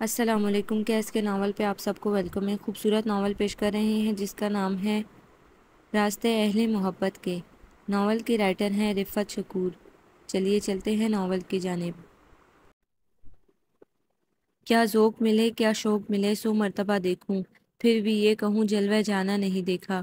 अस्सलाम वालेकुम के नावल पे आप सबको वेलकम है। खूबसूरत नावल पेश कर रहे हैं, जिसका नाम है रास्ते अहले मोहब्बत के। नावल के राइटर हैं रिफ़त शकूर। चलिए चलते हैं नावल की जानेब। क्या ज़ोक मिले, क्या शौक मिले, सो मरतबा देखूँ। फिर भी ये कहूँ, जलवा जाना नहीं देखा।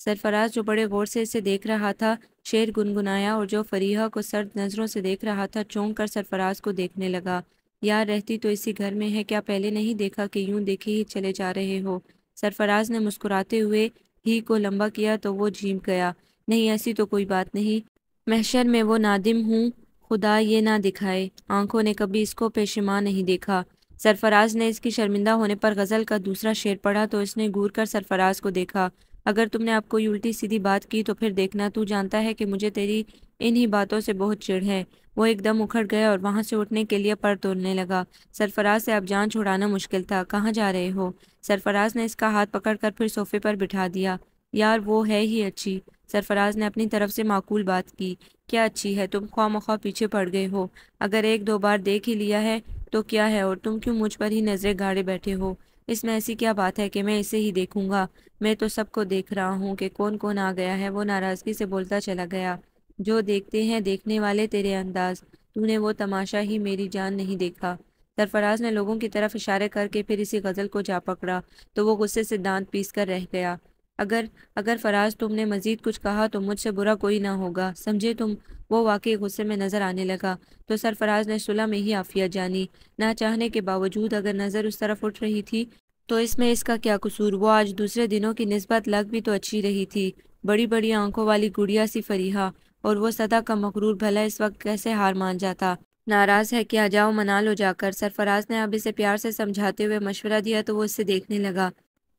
सरफराज जो बड़े गौर से इसे देख रहा था, शेर गुनगुनाया और जो फरीहा को सर्द नज़रों से देख रहा था, चौंक कर सरफराज को देखने लगा। यार रहती तो इसी घर में है, क्या पहले नहीं देखा कि यूँ देखे ही चले जा रहे हो? सरफराज ने मुस्कुराते हुए ही को लंबा किया तो वो झीम गया। नहीं, ऐसी तो कोई बात नहीं। महशर में वो नादिम हूँ, खुदा ये ना दिखाए। आँखों ने कभी इसको पेशमा नहीं देखा। सरफराज ने इसकी शर्मिंदा होने पर गज़ल का दूसरा शेर पढ़ा तो इसने घूर कर सरफराज को देखा। अगर तुमने कोई उल्टी सीधी बात की तो फिर देखना, तू जानता है कि मुझे तेरी इन्हीं बातों से बहुत चिढ़ है। वो एकदम उखड़ गया और वहाँ से उठने के लिए पर तोड़ने लगा। सरफराज से, अब जान छुड़ाना मुश्किल था, कहाँ जा रहे हो? सरफराज ने इसका हाथ पकड़कर फिर सोफे पर बिठा दिया। यार, वो है ही अच्छी। सरफराज ने अपनी तरफ़ से माकूल बात की। क्या अच्छी है? तुम ख्वा मख्वा पीछे पड़ गए हो। अगर एक दो बार देख ही लिया है तो क्या है? और तुम क्यों मुझ पर ही नज़रें गाड़े बैठे हो? इसमें ऐसी क्या बात है कि मैं इसे ही देखूँगा? मैं तो सबको देख रहा हूँ कि कौन कौन आ गया है। वो नाराज़गी से बोलता चला गया। जो देखते हैं, देखने वाले तेरे अंदाज। तूने वो तमाशा ही मेरी जान नहीं देखा। सरफराज ने लोगों की तरफ़ इशारे करके फिर इसी गज़ल को जा पकड़ा तो वो गुस्से से दांत पीस कर रह गया। अगर अगर फराज तुमने मजीद कुछ कहा तो मुझसे बुरा कोई ना होगा। समझे तुम? वो वाकई गुस्से में नज़र आने लगा। तो सरफराज ने सुलह में ही आफिया जानी। ना चाहने के बावजूद अगर नज़र उस तरफ़ उठ रही थी तो इसमें इसका क्या कसूर? वो आज दूसरे दिनों की नस्बत लग भी तो अच्छी रही थी। बड़ी बड़ी आँखों वाली गुड़िया सी फरीहा। और वो सदा का मकरूर भला इस वक्त कैसे हार मान जाता। नाराज़ है कि आ जाओ मना लो जाकर। सरफराज ने अब इसे प्यार से समझाते हुए मशवरा दिया तो वो इससे देखने लगा।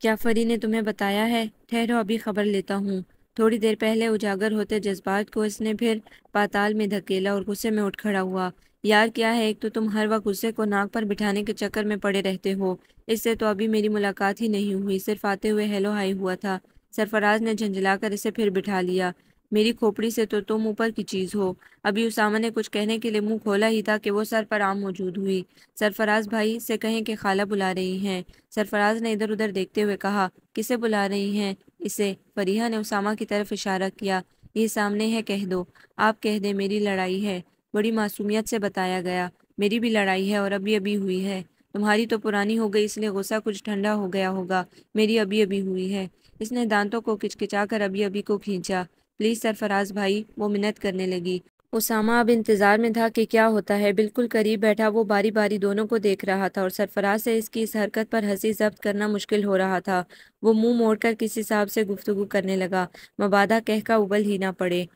क्या फरी ने तुम्हें बताया है? ठहरो, अभी खबर लेता हूँ। थोड़ी देर पहले उजागर होते जज्बात को इसने फिर पाताल में धकेला और गुस्से में उठ खड़ा हुआ। यार, क्या है? एक तो तुम हर वक्त गुस्से को नाक पर बिठाने के चक्कर में पड़े रहते हो। इससे तो अभी मेरी मुलाकात ही नहीं हुई। सिर्फ़ आते हुए हेलो हाई हुआ था। सरफराज ने झंझलाकर इसे फिर बिठा लिया। मेरी खोपड़ी से तो तुम ऊपर की चीज़ हो। अभी उसामा ने कुछ कहने के लिए मुँह खोला ही था कि वो सर पर आम मौजूद हुई। सरफराज भाई से कहें कि खाला बुला रही हैं। सरफराज ने इधर उधर देखते हुए कहा, किसे बुला रही हैं? इसे फरीहा ने उसामा की तरफ़ इशारा किया, ये सामने है, कह दो। आप कह दे मेरी लड़ाई है। बड़ी मासूमियत से बताया गया, मेरी भी लड़ाई है और अभी अभी हुई है। तुम्हारी तो पुरानी हो गई, इसलिए गुस्सा कुछ ठंडा हो गया होगा। मेरी अभी अभी हुई है। इसने दांतों को किचकिचा कर अभी अभी को खींचा। प्लीज़ सरफराज भाई, वो मिन्नत करने लगी। उसामा अब इंतज़ार में था कि क्या होता है, बिल्कुल करीब बैठा वो बारी बारी दोनों को देख रहा था और सरफराज से इसकी इस हरकत पर हँसी जब्त करना मुश्किल हो रहा था। वो मुँह मोड़कर किसी साहब से गुफ्तगु करने लगा। मबादा कहका उबल ही ना पड़े।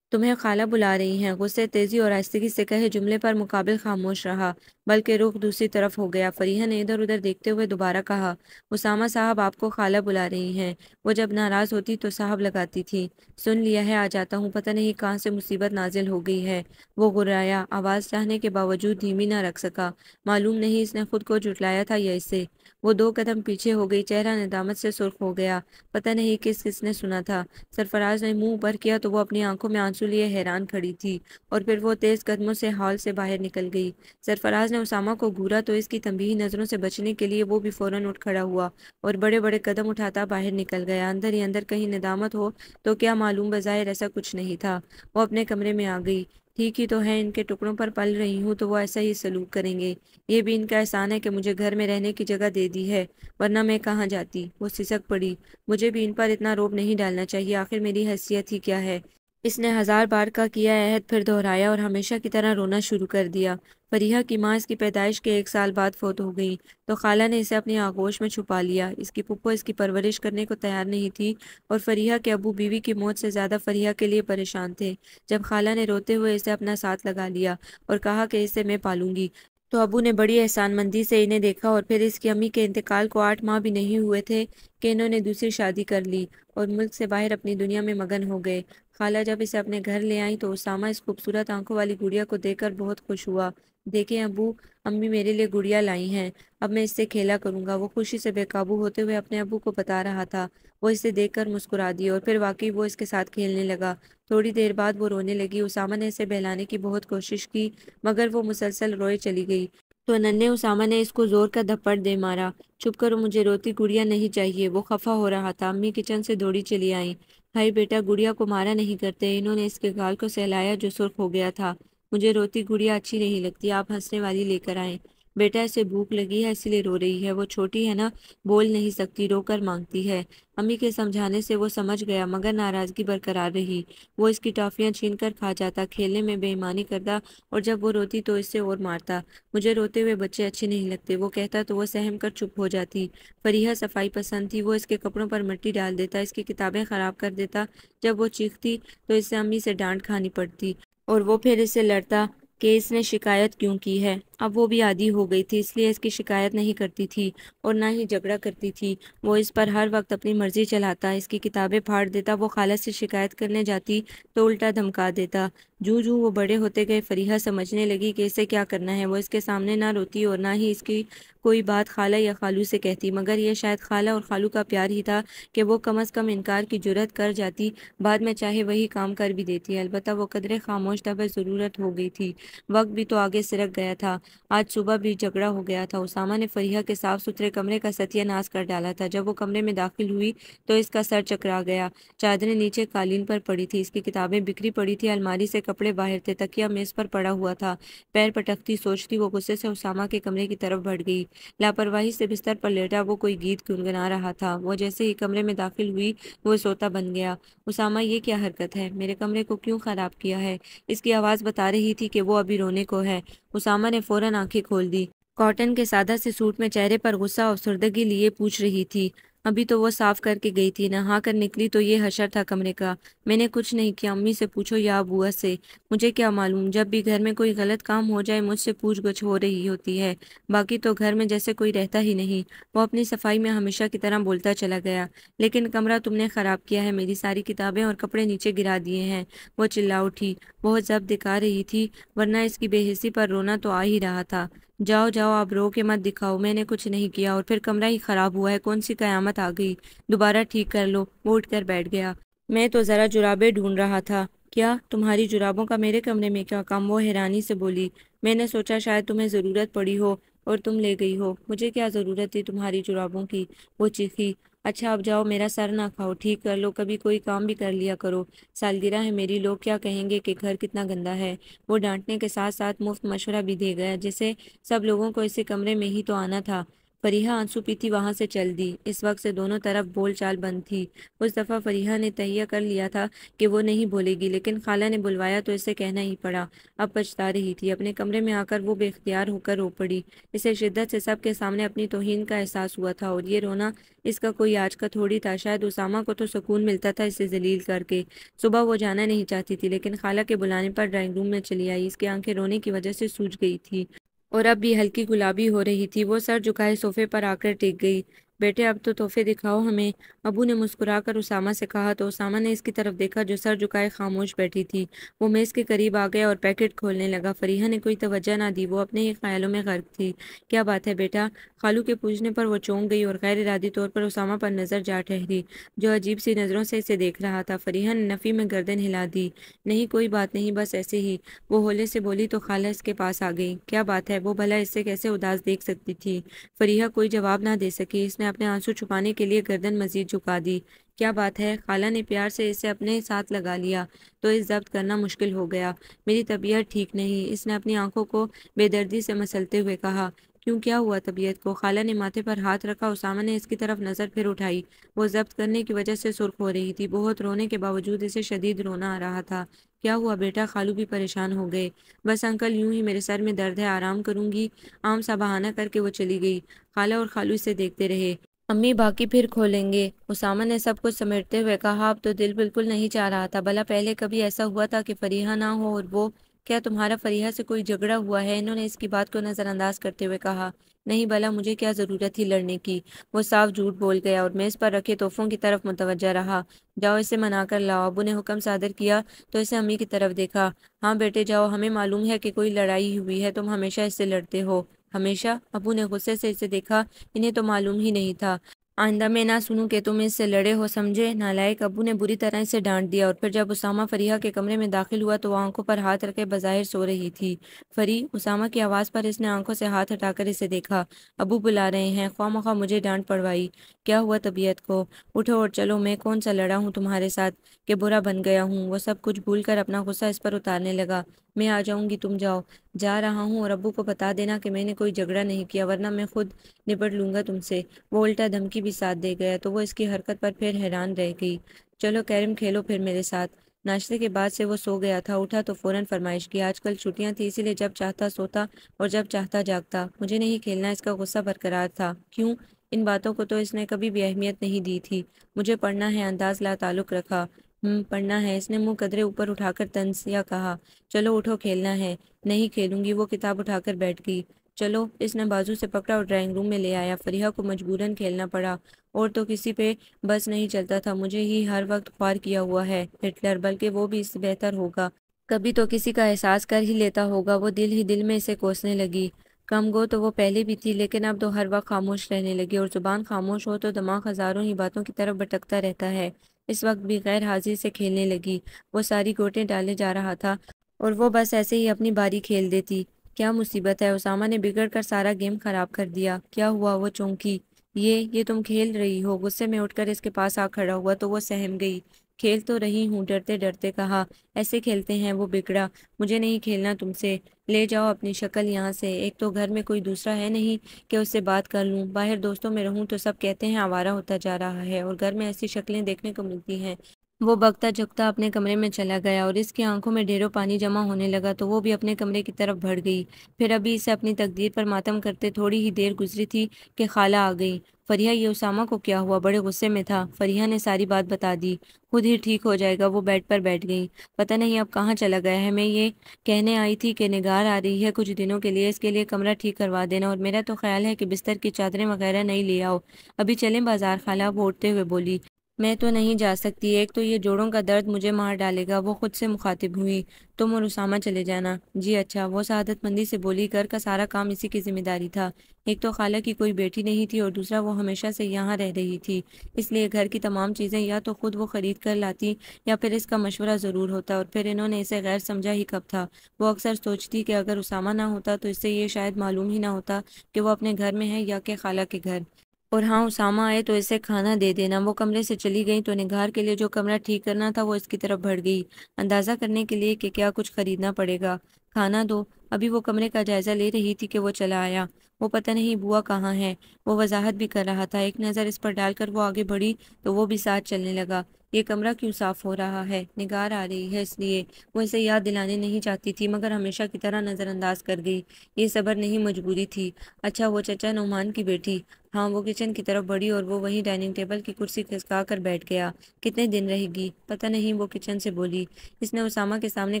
तुम्हें खाला बुला रही हैं। गुस्से तेज़ी और आस्तगी से कहे, जुमले पर मुकाबिल खामोश रहा, बल्कि रुख दूसरी तरफ़ हो गया। फरीहा ने इधर उधर देखते हुए दोबारा कहा, उसामा साहब आपको खाला बुला रही हैं। वो जब नाराज़ होती तो साहब लगाती थी। सुन लिया है, आ जाता हूँ। पता नहीं कहाँ से मुसीबत नाजिल हो गई है। वो गुर्राया आवाज़ चाहने के बावजूद धीमी ना रख सका। मालूम नहीं इसने खुद को जुटलाया था या इसे। वो दो कदम पीछे हो गई, चेहरा निदामत से सुर्ख हो गया। पता नहीं किस किसने सुना था। सरफराज ने मुँह ऊपर किया तो वो अपनी आँखों में आँसू लिए हैरान खड़ी थी और फिर वो तेज कदमों से हॉल से बाहर निकल गई। सरफराज ने उसामा को घूरा तो इसकी तंबी नज़रों से बचने के लिए वो भी फ़ौरन उठ खड़ा हुआ और बड़े बड़े कदम उठाता बाहर निकल गया। अंदर ही अंदर कहीं निदामत हो तो क्या मालूम बज़ाहिर ऐसा कुछ नहीं था। वो अपने कमरे में आ गई। ठीक ही तो है, इनके टुकड़ों पर पल रही हूँ तो वो ऐसा ही सलूक करेंगे। ये भी इनका एहसान है कि मुझे घर में रहने की जगह दे दी है, वरना मैं कहाँ जाती? वो सिसक पड़ी। मुझे भी इन पर इतना रोब नहीं डालना चाहिए। आखिर मेरी हैसियत ही क्या है? इसने हज़ार बार का किया अहद फिर दोहराया और हमेशा की तरह रोना शुरू कर दिया। फरीहा की माँ इसकी पैदाइश के एक साल बाद फोत हो गई तो खाला ने इसे अपनी आगोश में छुपा लिया। इसकी पुप्पो इसकी परवरिश करने को तैयार नहीं थी और फरीहा के अबू बीवी की मौत से ज़्यादा फरीहा के लिए परेशान थे। जब खाला ने रोते हुए इसे अपना साथ लगा लिया और कहा कि इसे मैं पालूँगी तो अबू ने बड़ी एहसानमंदी से इन्हें देखा और फिर इसकी अम्मी के इंतकाल को आठ माह भी नहीं हुए थे कि इन्होंने दूसरी शादी कर ली और मुल्क से बाहर अपनी दुनिया में मगन हो गए। खाला जब इसे अपने घर ले आई तो उसामा इस खूबसूरत आँखों वाली गुड़िया को देखकर बहुत खुश हुआ। देखें अबू, अम्मी मेरे लिए गुड़िया लाई हैं। अब मैं इससे खेला करूँगा। वो खुशी से बेकाबू होते हुए अपने अबू को बता रहा था। वो इसे देखकर मुस्कुरा दी और फिर वाकई वो इसके साथ खेलने लगा। थोड़ी देर बाद वो रोने लगी। उसामा ने इसे बहलाने की बहुत कोशिश की, मगर वो मुसलसल रोए चली गई। तो नन्हे उसामा ने इसको ज़ोर का धप्पड़ दे मारा। चुप करो, मुझे रोती गुड़िया नहीं चाहिए। वो खफा हो रहा था। अम्मी किचन से दौड़ी चली आई। भाई बेटा, गुड़िया को मारा नहीं करते। इन्होंने इसके गाल को सहलाया जो सुर्ख हो गया था। मुझे रोती गुड़िया अच्छी नहीं लगती। आप हंसने वाली लेकर आए। बेटा इसे भूख लगी है, इसलिए रो रही है। वो छोटी है ना, बोल नहीं सकती, रोकर मांगती है। अम्मी के समझाने से वो समझ गया, मगर नाराज़गी बरकरार रही। वो इसकी टॉफियाँ छीन कर खा जाता, खेलने में बेईमानी करता और जब वो रोती तो इससे और मारता। मुझे रोते हुए बच्चे अच्छे नहीं लगते। वो कहता तो वो सहम कर चुप हो जाती। फरीहा सफ़ाई पसंद थी। वो इसके कपड़ों पर मिट्टी डाल देता, इसकी किताबें खराब कर देता। जब वो चीखती तो इससे अम्मी से डांट खानी पड़ती और वो फिर इससे लड़ता कि इसने शिकायत क्यों की है। अब वो भी आदि हो गई थी, इसलिए इसकी शिकायत नहीं करती थी और ना ही झगड़ा करती थी। वो इस पर हर वक्त अपनी मर्ज़ी चलाता, इसकी किताबें फाड़ देता, वो खाला से शिकायत करने जाती तो उल्टा धमका देता। जूँ जूँ वो बड़े होते गए, फरीहा समझने लगी कि इसे क्या करना है। वो इसके सामने ना रोती और ना ही इसकी कोई बात खाला या खालू से कहती, मगर यह शायद खाला और खालू का प्यार ही था कि वो कम अज़ कम इनकार की ज़रूरत कर जाती, बाद में चाहे वही काम कर भी देती। अलबत्त वो कदरे खामोश बस ज़रूरत हो गई थी। वक्त भी तो आगे सिरक गया था। आज सुबह भी झगड़ा हो गया था। उसामा ने फरीहा के साफ़ सुथरे कमरे का सत्यानाश कर डाला था। जब वो कमरे में दाखिल हुई तो इसका सर चकरा गया। चादरें नीचे कालीन पर पड़ी थी। इसकी किताबें बिखरी पड़ी थी। अलमारी से कपड़े बाहर थे। तकिया मेज पर पड़ा हुआ था। पैर पटकती सोचती वो गुस्से से उसामा के कमरे की तरफ़ बढ़ गई। लापरवाही से बिस्तर पर लेटा वो कोई गीत गुनगुना रहा था। वो जैसे ही कमरे में दाखिल हुई, वो सोता बन गया। उसामा, ये क्या हरकत है? मेरे कमरे को क्यों खराब किया है? इसकी आवाज़ बता रही थी कि वो अभी रोने को है। उसामा ने फ़ौरन आँखें खोल दी। कॉटन के सादा से सूट में चेहरे पर गुस्सा और सुरदगी लिए पूछ रही थी अभी तो वो साफ़ करके गई थी नहा कर निकली तो ये हशर था कमरे का। मैंने कुछ नहीं किया। अम्मी से पूछो या बुआ से। मुझे क्या मालूम? जब भी घर में कोई गलत काम हो जाए, मुझसे पूछ गछ हो रही होती है। बाकी तो घर में जैसे कोई रहता ही नहीं। वो अपनी सफ़ाई में हमेशा की तरह बोलता चला गया। लेकिन कमरा तुमने ख़राब किया है। मेरी सारी किताबें और कपड़े नीचे गिरा दिए हैं। वो चिल्ला उठी। बहुत जब दिखा रही थी, वरना इसकी बेहसी पर रोना तो आ ही रहा था। जाओ जाओ, आप रो के मत दिखाओ, मैंने कुछ नहीं किया और फिर कमरा ही ख़राब हुआ है कौन सी कयामत आ गई? दोबारा ठीक कर लो, वो उठ कर बैठ गया। मैं तो ज़रा जुराबे ढूंढ रहा था। क्या तुम्हारी जुराबों का मेरे कमरे में क्या काम? वो हैरानी से बोली। मैंने सोचा शायद तुम्हें ज़रूरत पड़ी हो और तुम ले गई हो। मुझे क्या ज़रूरत थी तुम्हारी जुराबों की? वो चीखी। अच्छा अब जाओ, मेरा सर ना खाओ, ठीक कर लो, कभी कोई काम भी कर लिया करो। सालगिरह है मेरी, लोग क्या कहेंगे कि घर कितना गंदा है? वो डांटने के साथ साथ मुफ़्त मशवरा भी दे गया, जैसे सब लोगों को इसे कमरे में ही तो आना था। फरीहा आँसू पीती वहाँ से चल दी। इस वक्त से दोनों तरफ़ बोलचाल बंद थी। उस दफ़ा फरीहा ने तहिया कर लिया था कि वो नहीं बोलेगी, लेकिन खाला ने बुलवाया तो इसे कहना ही पड़ा। अब पछता रही थी। अपने कमरे में आकर वो बेख्तियार होकर रो पड़ी। इसे शिद्दत से सबके सामने अपनी तोहन का एहसास हुआ था और ये रोना इसका कोई आज का थोड़ी था। शायद उसामा को तो सुकून मिलता था इसे जलील करके। सुबह वो जाना नहीं चाहती थी, लेकिन खाला के बुलाने पर ड्राइंग रूम में चली आई। इसकी आँखें रोने की वजह से सूझ गई थी। और अब भी हल्की गुलाबी हो रही थी। वो सर झुकाए सोफे पर आकर टिक गई। बेटे, अब तो तोहफे दिखाओ हमें। अबू ने मुस्कुराकर उसामा से कहा तो उसामा ने इसकी तरफ़ देखा, जो सर झुकाए खामोश बैठी थी। वो मेज़ के करीब आ गया और पैकेट खोलने लगा। फरीहा ने कोई तवज्जो ना दी, वो अपने ही ख्यालों में गर्क थी। क्या बात है बेटा? खालू के पूछने पर वो चौंक गई और गैर इरादी तौर पर उसामा पर नज़र जा ठहरी, जो अजीब सी नज़रों से इसे देख रहा था। फरीहा ने नफ़ी में गर्दन हिला दी। नहीं, कोई बात नहीं, बस ऐसे ही। वो होले से बोली तो खाला इसके पास आ गई। क्या बात है? वो भला इससे कैसे उदास देख सकती थी? फरीहा कोई जवाब ना दे सकी। इसने अपने आँसू छुपाने के लिए गर्दन मजीद झुका दी। क्या बात है? खाला ने प्यार से इसे अपने साथ लगा लिया तो इस जब्त करना मुश्किल हो गया। मेरी तबीयत ठीक नहीं, इसने अपनी आँखों को बेदर्दी से मसलते हुए कहा। क्यों, क्या हुआ तबीयत को? खाला ने माथे पर हाथ रखा, उसामा ने इसकी तरफ़ नज़र फिर उठाई। वो जब्त करने की वजह से सुर्ख हो रही थी। बहुत रोने के बावजूद इसे शदीद रोना आ रहा था। क्या हुआ बेटा? खालू भी परेशान हो गए। बस अंकल, यूँ ही मेरे सर में दर्द है, आराम करूँगी। आम सा बहाना करके वो चली गई। खाला और खालू इसे देखते रहे। अम्मी बाकी फिर खोलेंगे। उसामा ने सब कुछ समेटते हुए कहा, अब तो दिल बिल्कुल नहीं चाह रहा था। भला पहले कभी ऐसा हुआ था कि फरीहा ना हो और वो क्या तुम्हारा फरीहा से कोई झगड़ा हुआ है? इन्होंने इसकी बात को नज़रअंदाज करते हुए कहा, नहीं भला, मुझे क्या ज़रूरत थी लड़ने की? वो साफ़ झूठ बोल गया और मेज़ पर रखे तोहफों की तरफ़ मुतवजा रहा। जाओ इसे मनाकर लाओ। अबू ने हुक्म सादर किया तो इसे अम्मी की तरफ़ देखा। हाँ बेटे, जाओ। हमें मालूम है कि कोई लड़ाई हुई है। तुम हमेशा इससे लड़ते हो। हमेशा? अबू ने गुस्से से इसे देखा। इन्हें तो मालूम ही नहीं था। आइंदा मैं ना सुनूं कि तुम इससे लड़े हो, समझे? नालायक अबू ने बुरी तरह से डांट दिया और फिर जब उसामा फरीहा के कमरे में दाखिल हुआ तो वह आँखों पर हाथ रखे बज़ाहिर सो रही थी। फरी, उसामा की आवाज़ पर इसने आँखों से हाथ हटाकर इसे देखा। अबू बुला रहे हैं ख्वा मखा मुझे डांट पड़वाई। क्या हुआ तबीयत को? उठो और चलो, मैं कौन सा लड़ा हूँ तुम्हारे साथ? कि बुरा बन गया हूँ। वो सब कुछ भूल कर अपना गुस्सा इस पर उतारने लगा। मैं आ जाऊँगी, तुम जाओ। जा रहा हूँ और अबू को बता देना कि मैंने कोई झगड़ा नहीं किया, वरना मैं खुद निपट लूँगा तुमसे। वो उल्टा धमकी भी साथ दे गया तो वो इसकी हरकत पर फिर हैरान रह गई। चलो कैरम खेलो फिर मेरे साथ। नाश्ते के बाद से वो सो गया था, उठा तो फ़ौरन फरमाइश की। आजकल छुट्टियाँ थी, इसीलिए जब चाहता सोता और जब चाहता जागता। मुझे नहीं खेलना, इसका गुस्सा बरकरार था। क्यों? इन बातों को तो इसने कभी भी अहमियत नहीं दी थी। मुझे पढ़ना है, अंदाज ला, ताल्लुक रखा। पढ़ना है। इसने मुँह कदरे ऊपर उठाकर तंसिया कहा, चलो उठो, खेलना है। नहीं खेलूँगी, वो किताब उठाकर बैठ गई। चलो, इसने बाजू से पकड़ा और ड्राइंग रूम में ले आया। फरीहा को मजबूरन खेलना पड़ा। और तो किसी पे बस नहीं चलता था। मुझे ही हर वक्त ख्वार किया हुआ है हिटलर, बल्कि वो भी इससे बेहतर होगा। कभी तो किसी का एहसास कर ही लेता होगा। वो दिल ही दिल में इसे कोसने लगी। कम गो तो वो पहले भी थी, लेकिन अब तो हर वक्त खामोश रहने लगी। और ज़ुबान खामोश हो तो दिमाग हज़ारों ही बातों की तरफ़ भटकता रहता है। इस वक्त भी गैर हाजिर से खेलने लगी। वो सारी गोटें डाले जा रहा था और वो बस ऐसे ही अपनी बारी खेल देती। क्या मुसीबत है? उसामा ने बिगड़ कर सारा गेम खराब कर दिया। क्या हुआ? वो चौंकी। ये ये तुम खेल रही हो। गुस्से में उठकर इसके पास आ खड़ा हुआ तो वो सहम गई। खेल तो रही हूँ, डरते डरते कहा, ऐसे खेलते हैं वो बिगड़ा, मुझे नहीं खेलना तुमसे, ले जाओ अपनी शक्ल यहाँ से, एक तो घर में कोई दूसरा है नहीं कि उससे बात कर लूँ, बाहर दोस्तों में रहूँ तो सब कहते हैं आवारा होता जा रहा है और घर में ऐसी शक्लें देखने को मिलती हैं। वो बगता झुकता अपने कमरे में चला गया और इसकी आँखों में ढेरों पानी जमा होने लगा तो वो भी अपने कमरे की तरफ़ बढ़ गई। फिर अभी इसे अपनी तकदीर पर मातम करते थोड़ी ही देर गुजरी थी कि खाला आ गई। फरिया, ये उसामा को क्या हुआ? बड़े गुस्से में था। फरिया ने सारी बात बता दी। खुद ही ठीक हो जाएगा, वो बेड पर बैठ गई। पता नहीं अब कहाँ चला गया है। मैं ये कहने आई थी कि निगार आ रही है कुछ दिनों के लिए, इसके लिए कमरा ठीक करवा देना और मेरा तो ख्याल है कि बिस्तर की चादरें वगैरह नहीं ले आओ। अभी चलें बाज़ार। खाला वो उठते हुए बोली मैं तो नहीं जा सकती। एक तो ये जोड़ों का दर्द मुझे मार डालेगा, वो खुद से मुखातिब हुई। तुम और उसामा चले जाना। जी अच्छा वो शहादतमंदी से बोली, घर का सारा काम इसी की ज़िम्मेदारी था। एक तो खाला की कोई बेटी नहीं थी और दूसरा वो हमेशा से यहाँ रह रही थी। इसलिए घर की तमाम चीज़ें या तो खुद वो ख़रीद कर लाती या फिर इसका मशवरा ज़रूर होता और फिर इन्होंने इसे गैर समझा ही कब था। वो अक्सर सोचती कि अगर उसामा ना होता तो इससे ये शायद मालूम ही ना होता कि वो अपने घर में है या कि खाला के घर। और हाँ उसामा आए तो इसे खाना दे देना। वो कमरे से चली गई तो निगार के लिए जो कमरा ठीक करना था, वो इसकी तरफ़ बढ़ गई। अंदाज़ा करने के लिए कि क्या कुछ खरीदना पड़ेगा। खाना दो। अभी वो कमरे का जायज़ा ले रही थी कि वो चला आया। वो पता नहीं बुआ कहाँ है। वो वजाहत भी कर रहा था। एक नज़र इस पर डालकर वो आगे बढ़ी तो वो भी साथ चलने लगा। ये कमरा क्यों साफ़ हो रहा है? निगार आ रही है इसलिए। वो इसे याद दिलाने नहीं चाहती थी, मगर हमेशा की तरह नज़रअंदाज कर गई। ये सबर नहीं मजबूरी थी। अच्छा वो चचा नुमान की बेटी। हाँ वो किचन की तरफ़ बढ़ी और वो वहीं डाइनिंग टेबल की कुर्सी खिसका कर बैठ गया। कितने दिन रहेगी? पता नहीं, वो किचन से बोली। इसने उसामा के सामने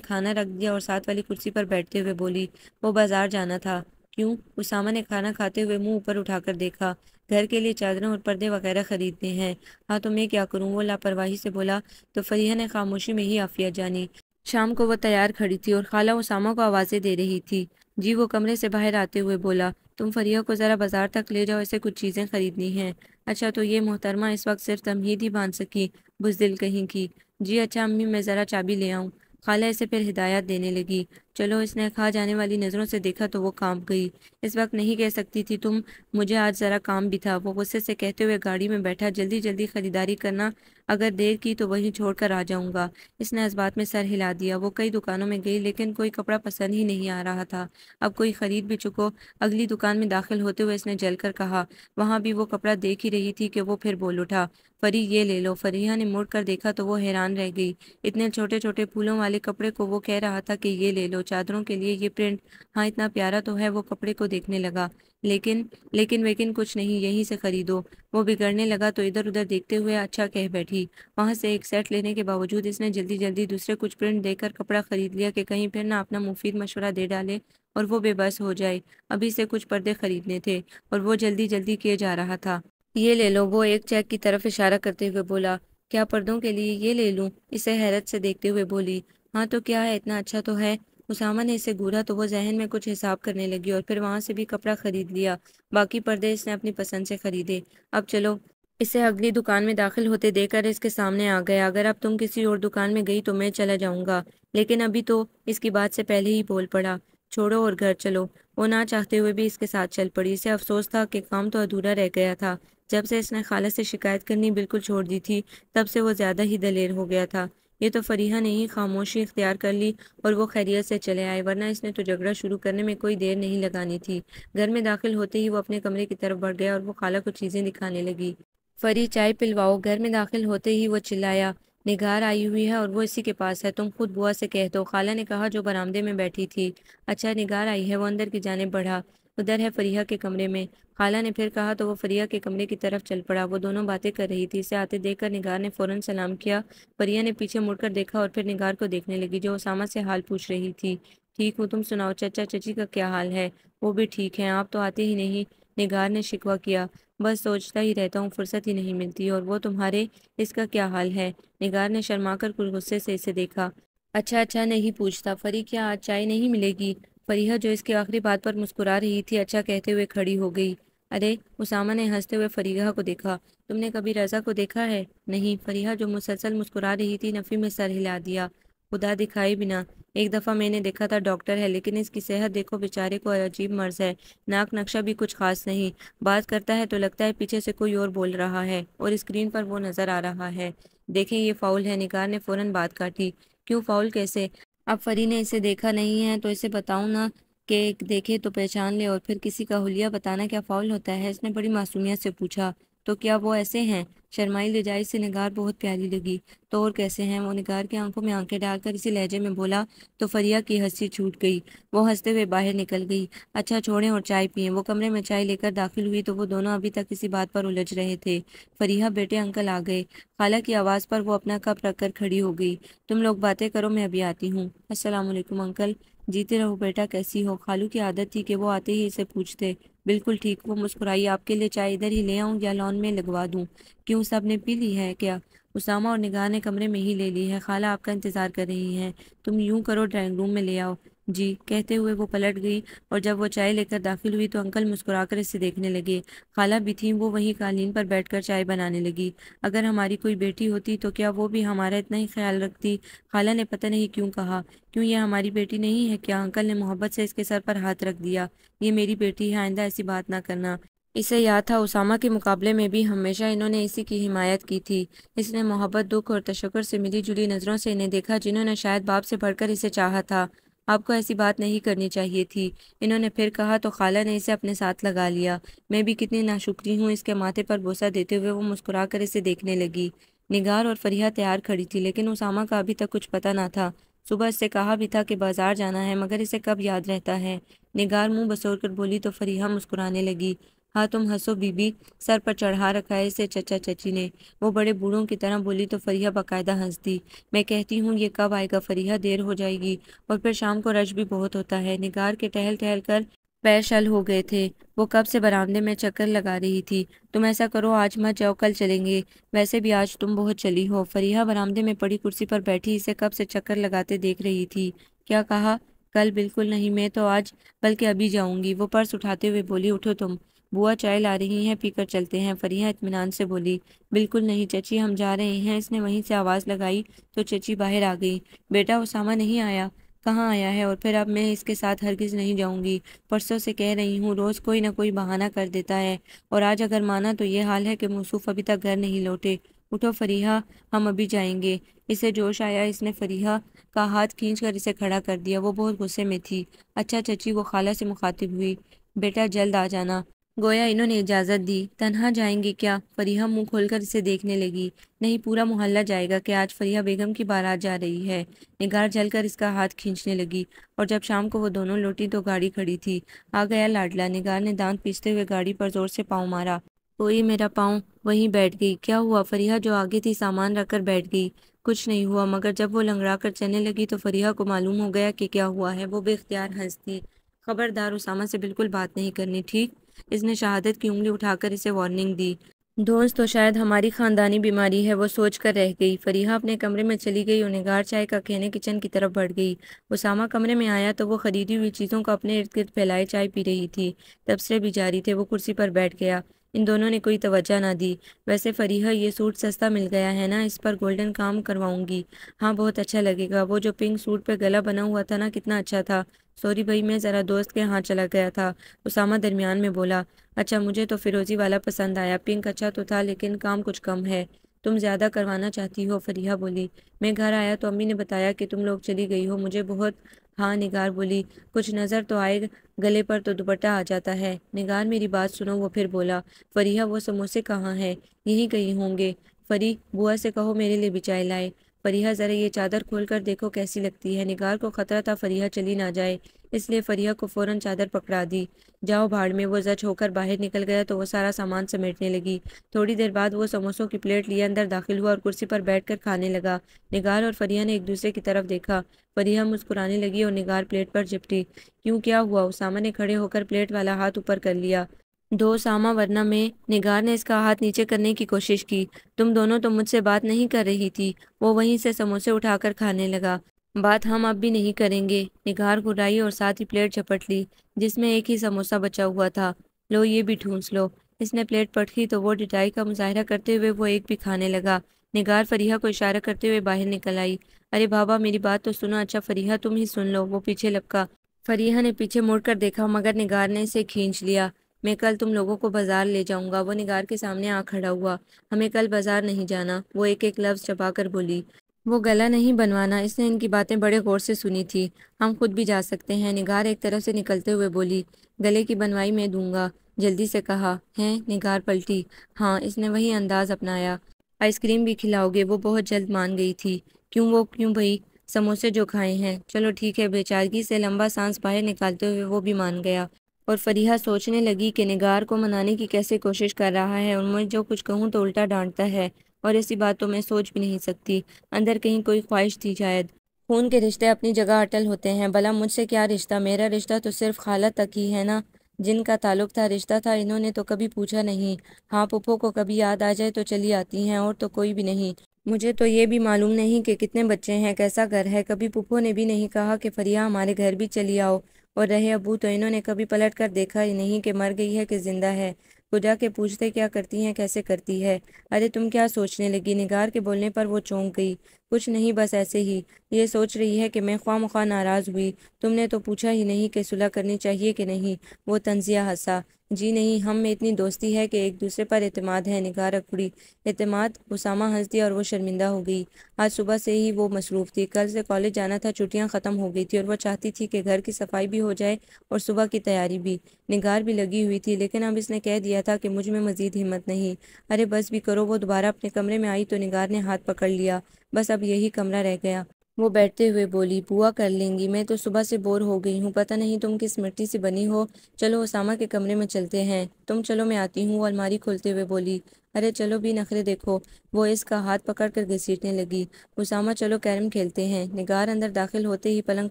खाना रख दिया और साथ वाली कुर्सी पर बैठते हुए बोली, वो बाज़ार जाना था। क्यों? उसामा ने खाना खाते हुए मुँह ऊपर उठाकर देखा। घर के लिए चादरें और पर्दे वगैरह खरीदने हैं। हाँ तो मैं क्या करूँ? वो लापरवाही से बोला तो फरीहा ने खामोशी में ही आफिया जानी। शाम को वो तैयार खड़ी थी और खाला उसामा को आवाज़ें दे रही थी। जी, वो कमरे से बाहर आते हुए बोला, तुम फरिया को ज़रा बाज़ार तक ले जाओ, ऐसे कुछ चीज़ें खरीदनी हैं। अच्छा तो ये मोहतरमा इस वक्त सिर्फ़ तमहीद ही बाँध सकी, बुजदिल कहीं की। जी अच्छा अम्मी, मैं ज़रा चाबी ले आऊँ। खाला इसे फिर हिदायत देने लगी। चलो इसने खा जाने वाली नज़रों से देखा तो वो काम गई। इस वक्त नहीं कह सकती थी तुम, मुझे आज ज़रा काम भी था। वो गुस्से से कहते हुए गाड़ी में बैठा जल्दी जल्दी ख़रीदारी करना, अगर देर की तो वहीं छोड़ कर आ जाऊँगा। इसने इस बात में सर हिला दिया। वो कई दुकानों में गई, लेकिन कोई कपड़ा पसंद ही नहीं आ रहा था। अब कोई ख़रीद भी चुको। अगली दुकान में दाखिल होते हुए इसने जलकर कहा, वहाँ भी वो कपड़ा देख ही रही थी कि वो फिर बोल उठा, फरी ये ले लो। फरीहा ने मुड़ कर देखा तो वो हैरान रह गई। इतने छोटे छोटे फूलों वाले कपड़े को वो कह रहा था कि ये ले लो। चादरों के लिए ये प्रिंट हाँ इतना प्यारा तो है, वो कपड़े को देखने लगा। लेकिन लेकिन वेकिन कुछ नहीं, यहीं से खरीदो। वो बिगड़ने लगा तो इधर उधर देखते हुए अच्छा कह बैठी। वहाँ से एक सेट लेने के बावजूद इसने जल्दी जल्दी दूसरे कुछ प्रिंट देकर कपड़ा खरीद लिया कि कहीं फिर ना अपना मुफीद मशवरा दे डाले और वो बेबस हो जाए। अभी से कुछ पर्दे खरीदने थे और वो जल्दी जल्दी किए जा रहा था। ये ले लो, वो एक चेक की तरफ़ इशारा करते हुए बोला, क्या पर्दों के लिए ये ले लूँ? इसे हैरत से देखते हुए बोली हाँ तो क्या है? इतना अच्छा तो है? उसामा ने इसे घूरा तो वो जहन में कुछ हिसाब करने लगी और फिर वहाँ से भी कपड़ा खरीद लिया। बाकी पर्दे इसने अपनी पसंद से खरीदे। अब चलो, इसे अगली दुकान में दाखिल होते देखकर इसके सामने आ गया अगर अब तुम किसी और दुकान में गई तो मैं चला जाऊँगा। लेकिन अभी तो इसकी बात से पहले ही बोल पड़ा। छोड़ो और घर चलो। वो ना चाहते हुए भी इसके साथ चल पड़ी। इसे अफसोस था कि काम तो अधूरा रह गया था। जब से इसने खाला से शिकायत करनी बिल्कुल छोड़ दी थी, तब से वो ज़्यादा ही दलेर हो गया था। ये तो फरीहा ने ही खामोशी इख्तियार कर ली और वो खैरियत से चले आए, वरना इसने तो झगड़ा शुरू करने में कोई देर नहीं लगानी थी। घर में दाखिल होते ही वो अपने कमरे की तरफ़ बढ़ गया और वो खाला को चीज़ें दिखाने लगी। फरी चाय पिलवाओ, घर में दाखिल होते ही वो चिल्लाया, निगार आई हुई है और वो इसी के पास है, तुम खुद बुआ से कह दो। खाला ने कहा, जो बरामदे में बैठी थी। अच्छा निगार आई है। वो अंदर की जाने बढ़ा। उधर है फरिया के कमरे में। खाला ने फिर कहा तो वो फरिया के कमरे की तरफ़ चल पड़ा। वो दोनों बातें कर रही थी। इसे आते देखकर निगार ने फ़ौरन सलाम किया। फरिया ने पीछे मुड़कर देखा और फिर निगार को देखने लगी, जो उसामा से हाल पूछ रही थी। ठीक हूँ, तुम सुनाओ, चचा, चची का क्या हाल है? वो भी ठीक है, आप तो आते ही नहीं। निगार ने शिकवा किया, बस सोचता ही रहता हूँ, फुर्सत ही नहीं मिलती। और वो तुम्हारे, इसका क्या हाल है? निगार ने शर्माकर कुछ गुस्से से इसे देखा। अच्छा अच्छा नहीं पूछता। फरी, क्या आज चाय नहीं मिलेगी? फरीहा जो इसकी आखिरी बात पर मुस्कुरा रही थी अच्छा कहते हुए खड़ी हो गई। अरे, उसामा ने हँसते हुए फरीहा को देखा। तुमने कभी रजा को देखा है? नहीं, फरीहा जो मुसलसल मुस्कुरा रही थी, नफ़ी में सर हिला दिया। खुदा दिखाई बिना। एक दफ़ा मैंने देखा था डॉक्टर है, लेकिन इसकी सेहत देखो, बेचारे को अजीब मर्ज है। नाक नक्शा भी कुछ खास नहीं। बात करता है तो लगता है पीछे से कोई और बोल रहा है, और स्क्रीन पर वो नज़र आ रहा है। देखें, ये फाउल है। निगार ने फ़ौरन बात काटी। क्यों फाउल? कैसे? अब फरी ने इसे देखा नहीं है तो इसे बताऊँ ना कि देखे तो पहचान ले और फिर किसी का हुलिया बताना क्या फाउल होता है? इसने बड़ी मासूमियत से पूछा। तो क्या वो ऐसे हैं? शर्माई लिजाई से निगार बहुत प्यारी लगी। तो और कैसे हैं? वो निगार की आँखों में आँखें डालकर इसी लहजे में बोला तो फरिया की हँसी छूट गई। वो हँसते हुए बाहर निकल गई। अच्छा छोड़ें और चाय पिए। वो कमरे में चाय लेकर दाखिल हुई तो वो दोनों अभी तक किसी बात पर उलझ रहे थे। फरिया, बेटे अंकल आ गए। खाला की आवाज़ पर वो अपना कप रखकर खड़ी हो गई। तुम लोग बातें करो, मैं अभी आती हूँ। असलम अंकल। जीते रहो बेटा, कैसी हो? खालू की आदत थी कि वो आते ही इसे पूछते। बिल्कुल ठीक, वो मुस्कुराई, आपके लिए चाय इधर ही ले आऊँ या लॉन में लगवा दूँ? क्यों सबने पी ली है क्या? उसामा और निगाह ने कमरे में ही ले ली है। खाला आपका इंतज़ार कर रही हैं। तुम यूँ करो, ड्राइंग रूम में ले आओ। जी, कहते हुए वो पलट गई और जब वो चाय लेकर दाखिल हुई तो अंकल मुस्कुराकर इसे देखने लगे। खाला भी थी, वो वहीं कालीन पर बैठकर चाय बनाने लगी। अगर हमारी कोई बेटी होती तो क्या वो भी हमारा इतना ही ख्याल रखती? खाला ने पता नहीं क्यों कहा। क्यों ये हमारी बेटी नहीं है? क्या अंकल ने मोहब्बत से इसके सर पर हाथ रख दिया? ये मेरी बेटी है, आइंदा ऐसी बात ना करना। इसे याद था, उसामा के मुकाबले में भी हमेशा इन्होंने इसी की हिमायत की थी। इसने मोहब्बत, दुख और तशक्र से मिली जुली नज़रों से इन्हें देखा जिन्होंने शायद बाप से बढ़कर इसे चाहा था। आपको ऐसी बात नहीं करनी चाहिए थी। इन्होंने फिर कहा तो खाला ने इसे अपने साथ लगा लिया। मैं भी कितनी नाशुक्री हूँ, इसके माथे पर बोसा देते हुए वो मुस्कुरा कर इसे देखने लगी। निगार और फरिया तैयार खड़ी थी, लेकिन उसामा का अभी तक कुछ पता ना था। सुबह इससे कहा भी था कि बाज़ार जाना है, मगर इसे कब याद रहता है? निगार मुँह बसोर कर बोली तो फरिया मुस्कुराने लगी। हाँ तुम हंसो बीबी, सर पर चढ़ा रखा है इसे चचा चची ने। वो बड़े बूढ़ों की तरह बोली तो फरिया बाकायदा हंस दी। मैं कहती हूँ, ये कब आएगा? फरिया देर हो जाएगी। और फिर शाम को रश भी बहुत होता है। निगार के टहल टहल कर पैर शल हो गए थे। वो कब से बरामदे में चक्कर लगा रही थी। तुम ऐसा करो, आज मत जाओ, कल चलेंगे। वैसे भी आज तुम बहुत चली हो। फरिया बरामदे में पड़ी कुर्सी पर बैठी, इसे कब से चक्कर लगाते देख रही थी। क्या कहा? कल बिल्कुल नहीं, मैं तो आज, बल्कि अभी जाऊँगी। वो पर्स उठाते हुए बोली, उठो तुम। बुआ चाय ला रही हैं, पीकर चलते हैं। फरिया इतमान से बोली, बिल्कुल नहीं चची, हम जा रहे हैं। इसने वहीं से आवाज़ लगाई तो चची बाहर आ गई। बेटा उसामा नहीं आया। कहाँ आया है? और फिर अब मैं इसके साथ हरगिज़ नहीं जाऊँगी। परसों से कह रही हूँ, रोज़ कोई ना कोई बहाना कर देता है। और आज अगर माना तो ये हाल है कि मूसूफ अभी तक घर नहीं लौटे। उठो फरीहा, हम अभी जाएँगे। इसे जोश आया, इसने फरीहा का हाथ खींच कर इसे खड़ा कर दिया। वो बहुत गुस्से में थी। अच्छा चची वो खाला से मुखातिब हुई। बेटा, जल्द आ जाना। गोया इन्होंने इजाज़त दी। तनहा जाएँगे क्या? फरीहा मुँह खोलकर इसे देखने लगी। नहीं, पूरा मोहल्ला जाएगा कि आज फरीहा बेगम की बारात जा रही है। निगार जलकर इसका हाथ खींचने लगी और जब शाम को वो दोनों लौटी तो गाड़ी खड़ी थी। आ गया लाडला। निगार ने दांत पीसते हुए गाड़ी पर ज़ोर से पाँव मारा। कोई मेरा पाँव, वहीं बैठ गई। क्या हुआ? फरीहा जो आगे थी सामान रखकर बैठ गई। कुछ नहीं हुआ, मगर जब वो लंगड़ा कर चलने लगी तो फरीहा को मालूम हो गया कि क्या हुआ है। वो बेख्तियार हंसती खबरदार उसामा से बिल्कुल बात नहीं करनी ठीक इसने शहादत की उंगली उठाकर इसे वार्निंग दी। दोस्त तो शायद हमारी खानदानी बीमारी है, वो सोच कर रह गई। फरीहा अपने कमरे में चली गई और निगार चाय का कहने किचन की तरफ़ बढ़ गई। उसामा कमरे में आया तो वो खरीदी हुई चीज़ों को अपने इर्द गिर्द फैलाए चाय पी रही थी। तबसरे भी जारी थे, वो कुर्सी पर बैठ गया। इन दोनों ने कोई तवज्जो ना दी। वैसे फरीहा, ये सूट सस्ता मिल गया है ना, इस पर गोल्डन काम करवाऊँगी। हाँ बहुत अच्छा लगेगा। वो जो पिंक सूट पे गला बना हुआ था ना, कितना अच्छा था। सॉरी भाई, मैं ज़रा दोस्त के यहाँ चला गया था, उसामा दरमियान में बोला। अच्छा मुझे तो फिरोज़ी वाला पसंद आया। पिंक अच्छा तो था, लेकिन काम कुछ कम है। तुम ज़्यादा करवाना चाहती हो, फरीहा बोली। मैं घर आया तो अम्मी ने बताया कि तुम लोग चली गई हो। मुझे बहुत हाँ निगार बोली, कुछ नज़र तो आए गले पर तो दुपट्टा आ जाता है निगार, मेरी बात सुनो, वो फिर बोला, फरीहा, वो समोसे कहाँ है? यहीं कहीं होंगे। फरी, बुआ से कहो मेरे लिए बिचाए लाए। फरीहा, ज़रा ये चादर खोल कर देखो कैसी लगती है निगार को खतरा था, फरीहा चली ना जाए। इसलिए फरिया को फ़ौरन चादर पकड़ा दी। जाओ भाड़ में, वो जच होकर बाहर निकल गया तो वो सारा सामान समेटने लगी। थोड़ी देर बाद वो समोसों की प्लेट लिए अंदर दाखिल हुआ और कुर्सी पर बैठकर खाने लगा। निगार और फरिया ने एक दूसरे की तरफ़ देखा। फरिया मुस्कुराने लगी और निगार प्लेट पर चिपटी। क्यों, क्या हुआ? उसामा ने खड़े होकर प्लेट वाला हाथ ऊपर कर लिया। दो सामा, वरना में, निगार ने इसका हाथ नीचे करने की कोशिश की। तुम दोनों तो मुझसे बात नहीं कर रही थी। वो वहीं से समोसे उठाकर खाने लगा। बात हम अब भी नहीं करेंगे। निगार घुराई और साथ ही प्लेट झपट ली, जिसमें एक ही समोसा बचा हुआ था। लो, ये भी ठूंस लो। इसने प्लेट पटकी तो वो डिटाई का मुजाहरा करते हुए वो एक भी खाने लगा। निगार फरीहा को इशारा करते हुए बाहर निकल आई। अरे बाबा, मेरी बात तो सुनो। अच्छा फरीहा, तुम ही सुन लो। वो पीछे लपका। फरीहा ने पीछे मुड़कर देखा, मगर निगार ने इसे खींच लिया। मैं कल तुम लोगों को बाज़ार ले जाऊँगा। वो निगार के सामने आ खड़ा हुआ। हमें कल बाज़ार नहीं जाना। वो एक एक लफ्ज़ चबाकर बोली। वो गला नहीं बनवाना, इसने इनकी बातें बड़े गौर से सुनी थी। हम खुद भी जा सकते हैं, निगार एक तरफ़ से निकलते हुए बोली, गले की बनवाई मैं दूँगा, जल्दी से कहा, हैं, निगार पलटी। हाँ इसने वही अंदाज अपनाया। आइसक्रीम भी खिलाओगे, वो बहुत जल्द मान गई थी। क्यों वो, क्यों भाई? समोसे जो खाए हैं। चलो ठीक है, बेचारगी से लंबा सांस बाहर निकालते हुए वो भी मान गया। और फरीहा सोचने लगी कि निगार को मनाने की कैसे कोशिश कर रहा है, और मैं जो कुछ कहूँ तो उल्टा डांटता है। और ऐसी बात मैं सोच भी नहीं सकती। अंदर कहीं कोई ख्वाहिश थी शायद। खून के रिश्ते अपनी जगह अटल होते हैं। भला मुझसे क्या रिश्ता? मेरा रिश्ता तो सिर्फ़ खाला तक ही है ना? जिनका ताल्लुक था रिश्ता था, इन्होंने तो कभी पूछा नहीं। हाँ पुप्पो को कभी याद आ जाए तो चली आती हैं और तो कोई भी नहीं। मुझे तो ये भी मालूम नहीं कि कितने बच्चे हैं, कैसा घर है। कभी पुप्पो ने भी नहीं कहा कि फरिया, हमारे घर भी चली आओ और रहे अबू तो इन्होंने कभी पलट कर देखा ही नहीं कि मर गई है कि ज़िंदा है। खुदा के पूछते, क्या करती हैं, कैसे करती है? अरे, तुम क्या सोचने लगी? निगार के बोलने पर वो चौंक गई। कुछ नहीं, बस ऐसे ही। ये सोच रही है कि मैं ख्वा मुखा नाराज़ हुई। तुमने तो पूछा ही नहीं कि सुलह करनी चाहिए कि नहीं। वो तंजिया हंसा। जी नहीं, हम में इतनी दोस्ती है कि एक दूसरे पर अतमाद है निगार अखड़ी अतमाद उसामा हंस दिया और वो शर्मिंदा हो गई। आज सुबह से ही वो मसरूफ़ थी। कल से कॉलेज जाना था, छुट्टियाँ ख़त्म हो गई थी और वो चाहती थी कि घर की सफ़ाई भी हो जाए और सुबह की तैयारी भी। निगार भी लगी हुई थी, लेकिन अब इसने कह दिया था कि मुझमें मज़ीद हिम्मत नहीं। अरे बस भी करो, वो दोबारा अपने कमरे में आई तो निगार ने हाथ पकड़ लिया। बस अब यही कमरा रह गया। वो बैठते हुए बोली, बुआ कर लेंगी, मैं तो सुबह से बोर हो गई हूँ। पता नहीं तुम किस मिट्टी से बनी हो। चलो उसामा के कमरे में चलते हैं। तुम चलो, मैं आती हूँ। अलमारी खोलते हुए बोली, अरे चलो भी नखरे देखो। वो इसका हाथ पकड़ कर घसीटने लगी। उसामा चलो कैरम खेलते हैं। निगार अंदर दाखिल होते ही पलंग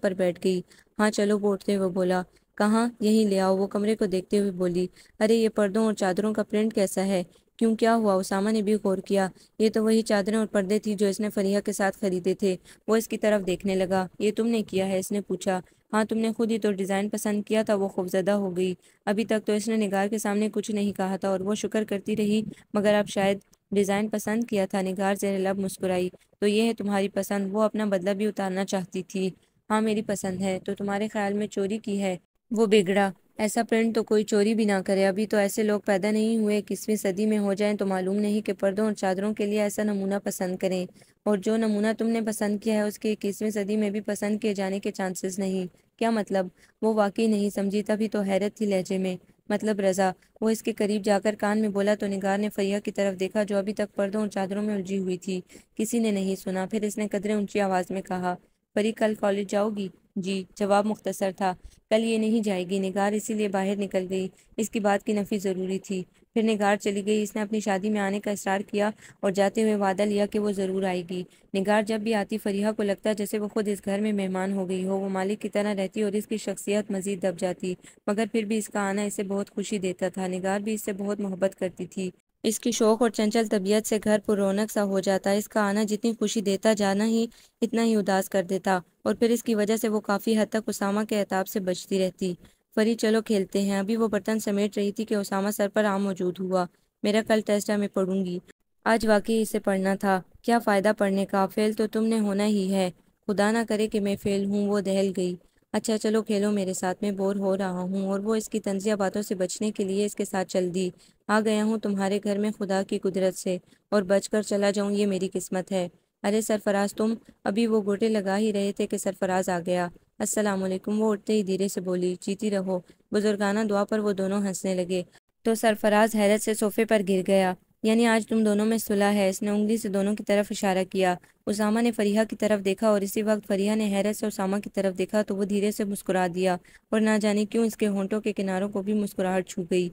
पर बैठ गई। हाँ चलो बोटते हुए बोला। कहाँ? यहीं ले आओ। वो कमरे को देखते हुए बोली, अरे ये पर्दों और चादरों का प्रिंट कैसा है? क्यों क्या हुआ? उसामा ने भी गौर किया। ये तो वही चादरें और पर्दे थी जो इसने फरिया के साथ खरीदे थे। वो इसकी तरफ़ देखने लगा। ये तुमने किया है? इसने पूछा। हाँ तुमने खुद ही तो डिज़ाइन पसंद किया था, वो खूबजदा हो गई। अभी तक तो इसने निगार के सामने कुछ नहीं कहा था और वो शुक्र करती रही, मगर अब शायद डिज़ाइन पसंद किया था। निगार जेर लब मुस्कुराई। तो ये है तुम्हारी पसंद। वो अपना बदला भी उतारना चाहती थी। हाँ मेरी पसंद है। तो तुम्हारे ख्याल में चोरी की है? वो बिगड़ा। ऐसा प्रिंट तो कोई चोरी भी ना करे। अभी तो ऐसे लोग पैदा नहीं हुए। इक्कीसवीं सदी में हो जाएँ तो मालूम नहीं कि पर्दों और चादरों के लिए ऐसा नमूना पसंद करें। और जो नमूना तुमने पसंद किया है, उसके इक्कीसवीं सदी में भी पसंद किए जाने के चांसेस नहीं। क्या मतलब? वो वाकई नहीं समझी, तभी तो हैरत थी लहजे में। मतलब रज़ा, वो इसके करीब जाकर कान में बोला तो निगार ने फरिया की तरफ़ देखा जो अभी तक पर्दों और चादरों में उलझी हुई थी। किसी ने नहीं सुना। फिर इसने कदरे ऊँची आवाज़ में कहा, परी, कल कॉलेज जाओगी? जी, जवाब मुख्तसर था। कल ये नहीं जाएगी, निगार इसीलिए बाहर निकल गई। इसकी बात की नफ़ी ज़रूरी थी। फिर निगार चली गई। इसने अपनी शादी में आने का इसरार किया और जाते हुए वादा लिया कि वो ज़रूर आएगी। निगार जब भी आती, फरीहा को लगता जैसे वो खुद इस घर में मेहमान हो गई हो। वो मालिक की तरह रहती और इसकी शख्सियत मज़ीद दब जाती, मगर फिर भी इसका आना इसे बहुत खुशी देता था। निगार भी इससे बहुत मोहब्बत करती थी। इसकी शौक और चंचल तबीयत से घर पर रौनक सा हो जाता। इसका आना जितनी खुशी देता, जाना ही इतना ही उदास कर देता और फिर इसकी वजह से वो काफ़ी हद तक उसामा के अताब से बचती रहती। फरी, चलो खेलते हैं। अभी वो बर्तन समेट रही थी कि उसामा सर पर आम मौजूद हुआ। मेरा कल टेस्ट है, मैं पढ़ूँगी। आज वाकई इसे पढ़ना था। क्या फ़ायदा पढ़ने का? फेल तो तुमने होना ही है। खुदा ना करे कि मैं फेल हूँ, वो दहल गई। अच्छा चलो खेलो, मेरे साथ में बोर हो रहा हूँ और वो इसकी तंजिया बातों से बचने के लिए इसके साथ चल दी आ गया हूँ तुम्हारे घर में खुदा की कुदरत से और बचकर चला जाऊँ, ये मेरी किस्मत है। अरे सरफराज, तुम अभी वो गोटे लगा ही रहे थे कि सरफराज आ गया। अस्सलाम वालेकुम वो उठते ही धीरे से बोली, जीती रहो। बुजुर्गाना दुआ पर वो दोनों हंसने लगे। तो सरफराज हैरत से सोफे पर गिर गया। यानी आज तुम दोनों में सुलह है। इसने उंगली से दोनों की तरफ़ इशारा किया। उसामा ने फरीहा की तरफ़ देखा और इसी वक्त फरीहा ने हैरत से उसामा की तरफ़ देखा तो वो धीरे से मुस्कुरा दिया और ना जाने क्यों इसके होंठों के किनारों को भी मुस्कुराहट छू गई।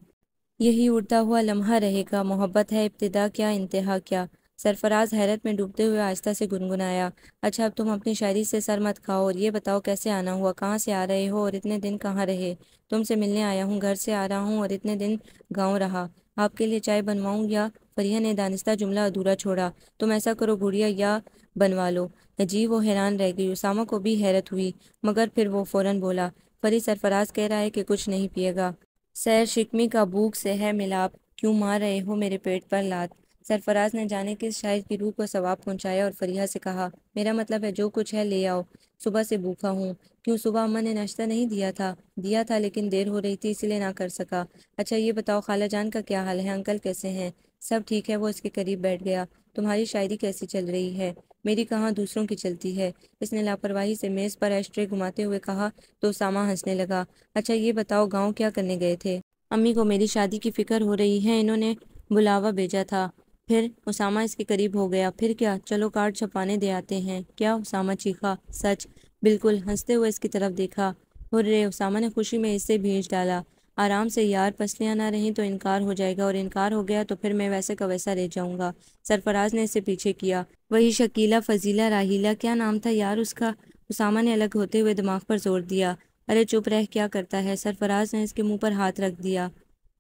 यही उड़ता हुआ लम्हा रहेगा। मोहब्बत है इब्तदा क्या, इंतहा क्या? सरफराज हैरत में डूबते हुए आहिस्ता से गुनगुनाया अच्छा अब तुम अपनी शायरी से सर मत खाओ और ये बताओ कैसे आना हुआ, कहाँ से आ रहे हो और इतने दिन कहाँ रहे? तुमसे मिलने आया हूँ, घर से आ रहा हूँ और इतने दिन गाँव रहा। आपके लिए चाय बनवाऊँ या फरिया ने दानिस्ता जुमला अधूरा छोड़ा? तुम ऐसा करो गुड़िया, या बनवा लो। जी वो हैरान रह गई। उसामा को भी हैरत हुई, मगर फिर वो फ़ौरन बोला, फरी सरफराज कह रहा है कि कुछ नहीं पिएगा। सैर शिकमी का भूख से है मिलाप, क्यों मार रहे हो मेरे पेट पर लात? सरफराज ने जाने किस शायर की रूह को सवाब पहुँचाया और फरिया से कहा, मेरा मतलब है जो कुछ है, ले आओ। सुबह से भूखा हूँ। क्यों सुबह अम्मा ने नाश्ता नहीं दिया था? दिया था, लेकिन देर हो रही थी, इसलिए ना कर सका। अच्छा ये बताओ, खाला जान का क्या हाल है? अंकल कैसे हैं? सब ठीक है, वो इसके करीब बैठ गया। तुम्हारी शायरी कैसी चल रही है? मेरी कहाँ दूसरों की चलती है? इसने लापरवाही से मेज़ पर एस्ट्रे घुमाते हुए कहा तो सामा हंसने लगा अच्छा ये बताओ, गाँव क्या करने गए थे? अम्मी को मेरी शादी की फ़िक्र हो रही है, इन्होंने बुलावा भेजा था। फिर उसामा इसके करीब हो गया। फिर क्या? चलो कार्ड छपाने दे आते हैं। क्या? उसामा चीखा। सच। बिल्कुल। हँसते हुए इसकी तरफ़ देखा। हुर्रे! उसामा ने खुशी में इसे भेज डाला। आराम से, यार, पसलियाँ ना रहीं तो इनकार हो जाएगा। और इनकार हो गया तो फिर मैं वैसे का वैसा रह जाऊँगा। सरफराज ने इसे पीछे किया। वही शकीला, फजीला, राहीला, क्या नाम था यार उसका? उसामा ने अलग होते हुए दिमाग पर ज़ोर दिया। अरे, चुप रह, क्या करता है? सरफराज ने इसके मुँह पर हाथ रख दिया।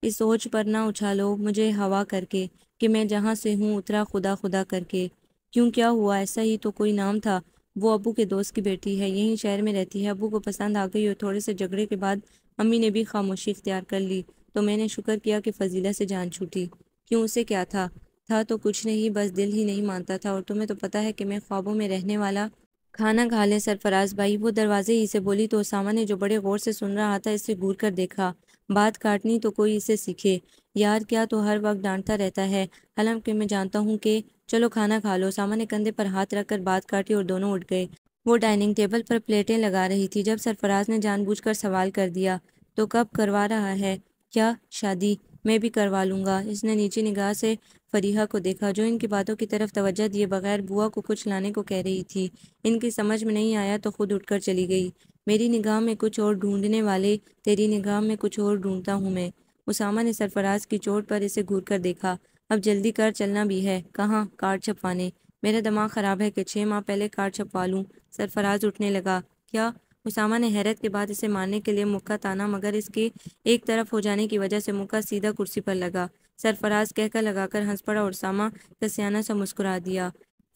इस सोच पर ना उछालो। मुझे हवा करके। कि मैं जहाँ से हूँ, उतरा खुदा खुदा करके। क्यों, क्या हुआ? ऐसा ही तो कोई नाम था। वो अबू के दोस्त की बेटी है, यहीं शहर में रहती है। अबू को पसंद आ गई और थोड़े से झगड़े के बाद अम्मी ने भी खामोशी इख्तियार कर ली। तो मैंने शुक्र किया कि फजीला से जान छूटी। क्यों, उसे क्या था? था तो कुछ नहीं, बस दिल ही नहीं मानता था। और तुम्हें तो पता है कि मैं ख्वाबों में रहने वाला, खाना खा लें सरफराज भाई। वो दरवाजे ही से बोली तो उसामा ने जो बड़े गौर से सुन रहा था, इसे घूर कर देखा। बात काटनी तो कोई इसे सीखे। यार, क्या तो हर वक्त डांटता रहता है। हालाँकि मैं जानता हूँ कि, चलो खाना खा लो। सामा ने कंधे पर हाथ रखकर बात काटी और दोनों उठ गए। वो डाइनिंग टेबल पर प्लेटें लगा रही थी। जब सरफराज ने जानबूझकर सवाल कर दिया तो कब करवा रहा है? क्या? शादी? मैं भी करवा लूँगा। इसने नीचे निगाह से फरीहा को देखा, जो इनकी बातों की तरफ़ तवज्जो दिए बगैर बुआ को कुछ लाने को कह रही थी। इनकी समझ में नहीं आया तो खुद उठकर चली गई। मेरी निगाह में कुछ और ढूँढने वाले, तेरी निगाह में कुछ और ढूंढता हूँ मैं। उसामा ने सरफराज की चोट पर इसे घूर कर देखा। अब जल्दी कर, चलना भी है। कहाँ? कार्ड छपवाने। मेरा दिमाग ख़राब है कि छः माह पहले कार्ड छपवा लूँ। सरफराज उठने लगा। क्या? उसामा ने हैरत के बाद इसे मारने के लिए मुक्का ताना मगर इसके एक तरफ़ हो जाने की वजह से मुक्का सीधा कुर्सी पर लगा। सरफराज कहकर लगाकर हंस पड़ा और उसामा कसियाना सा मुस्कुरा दिया।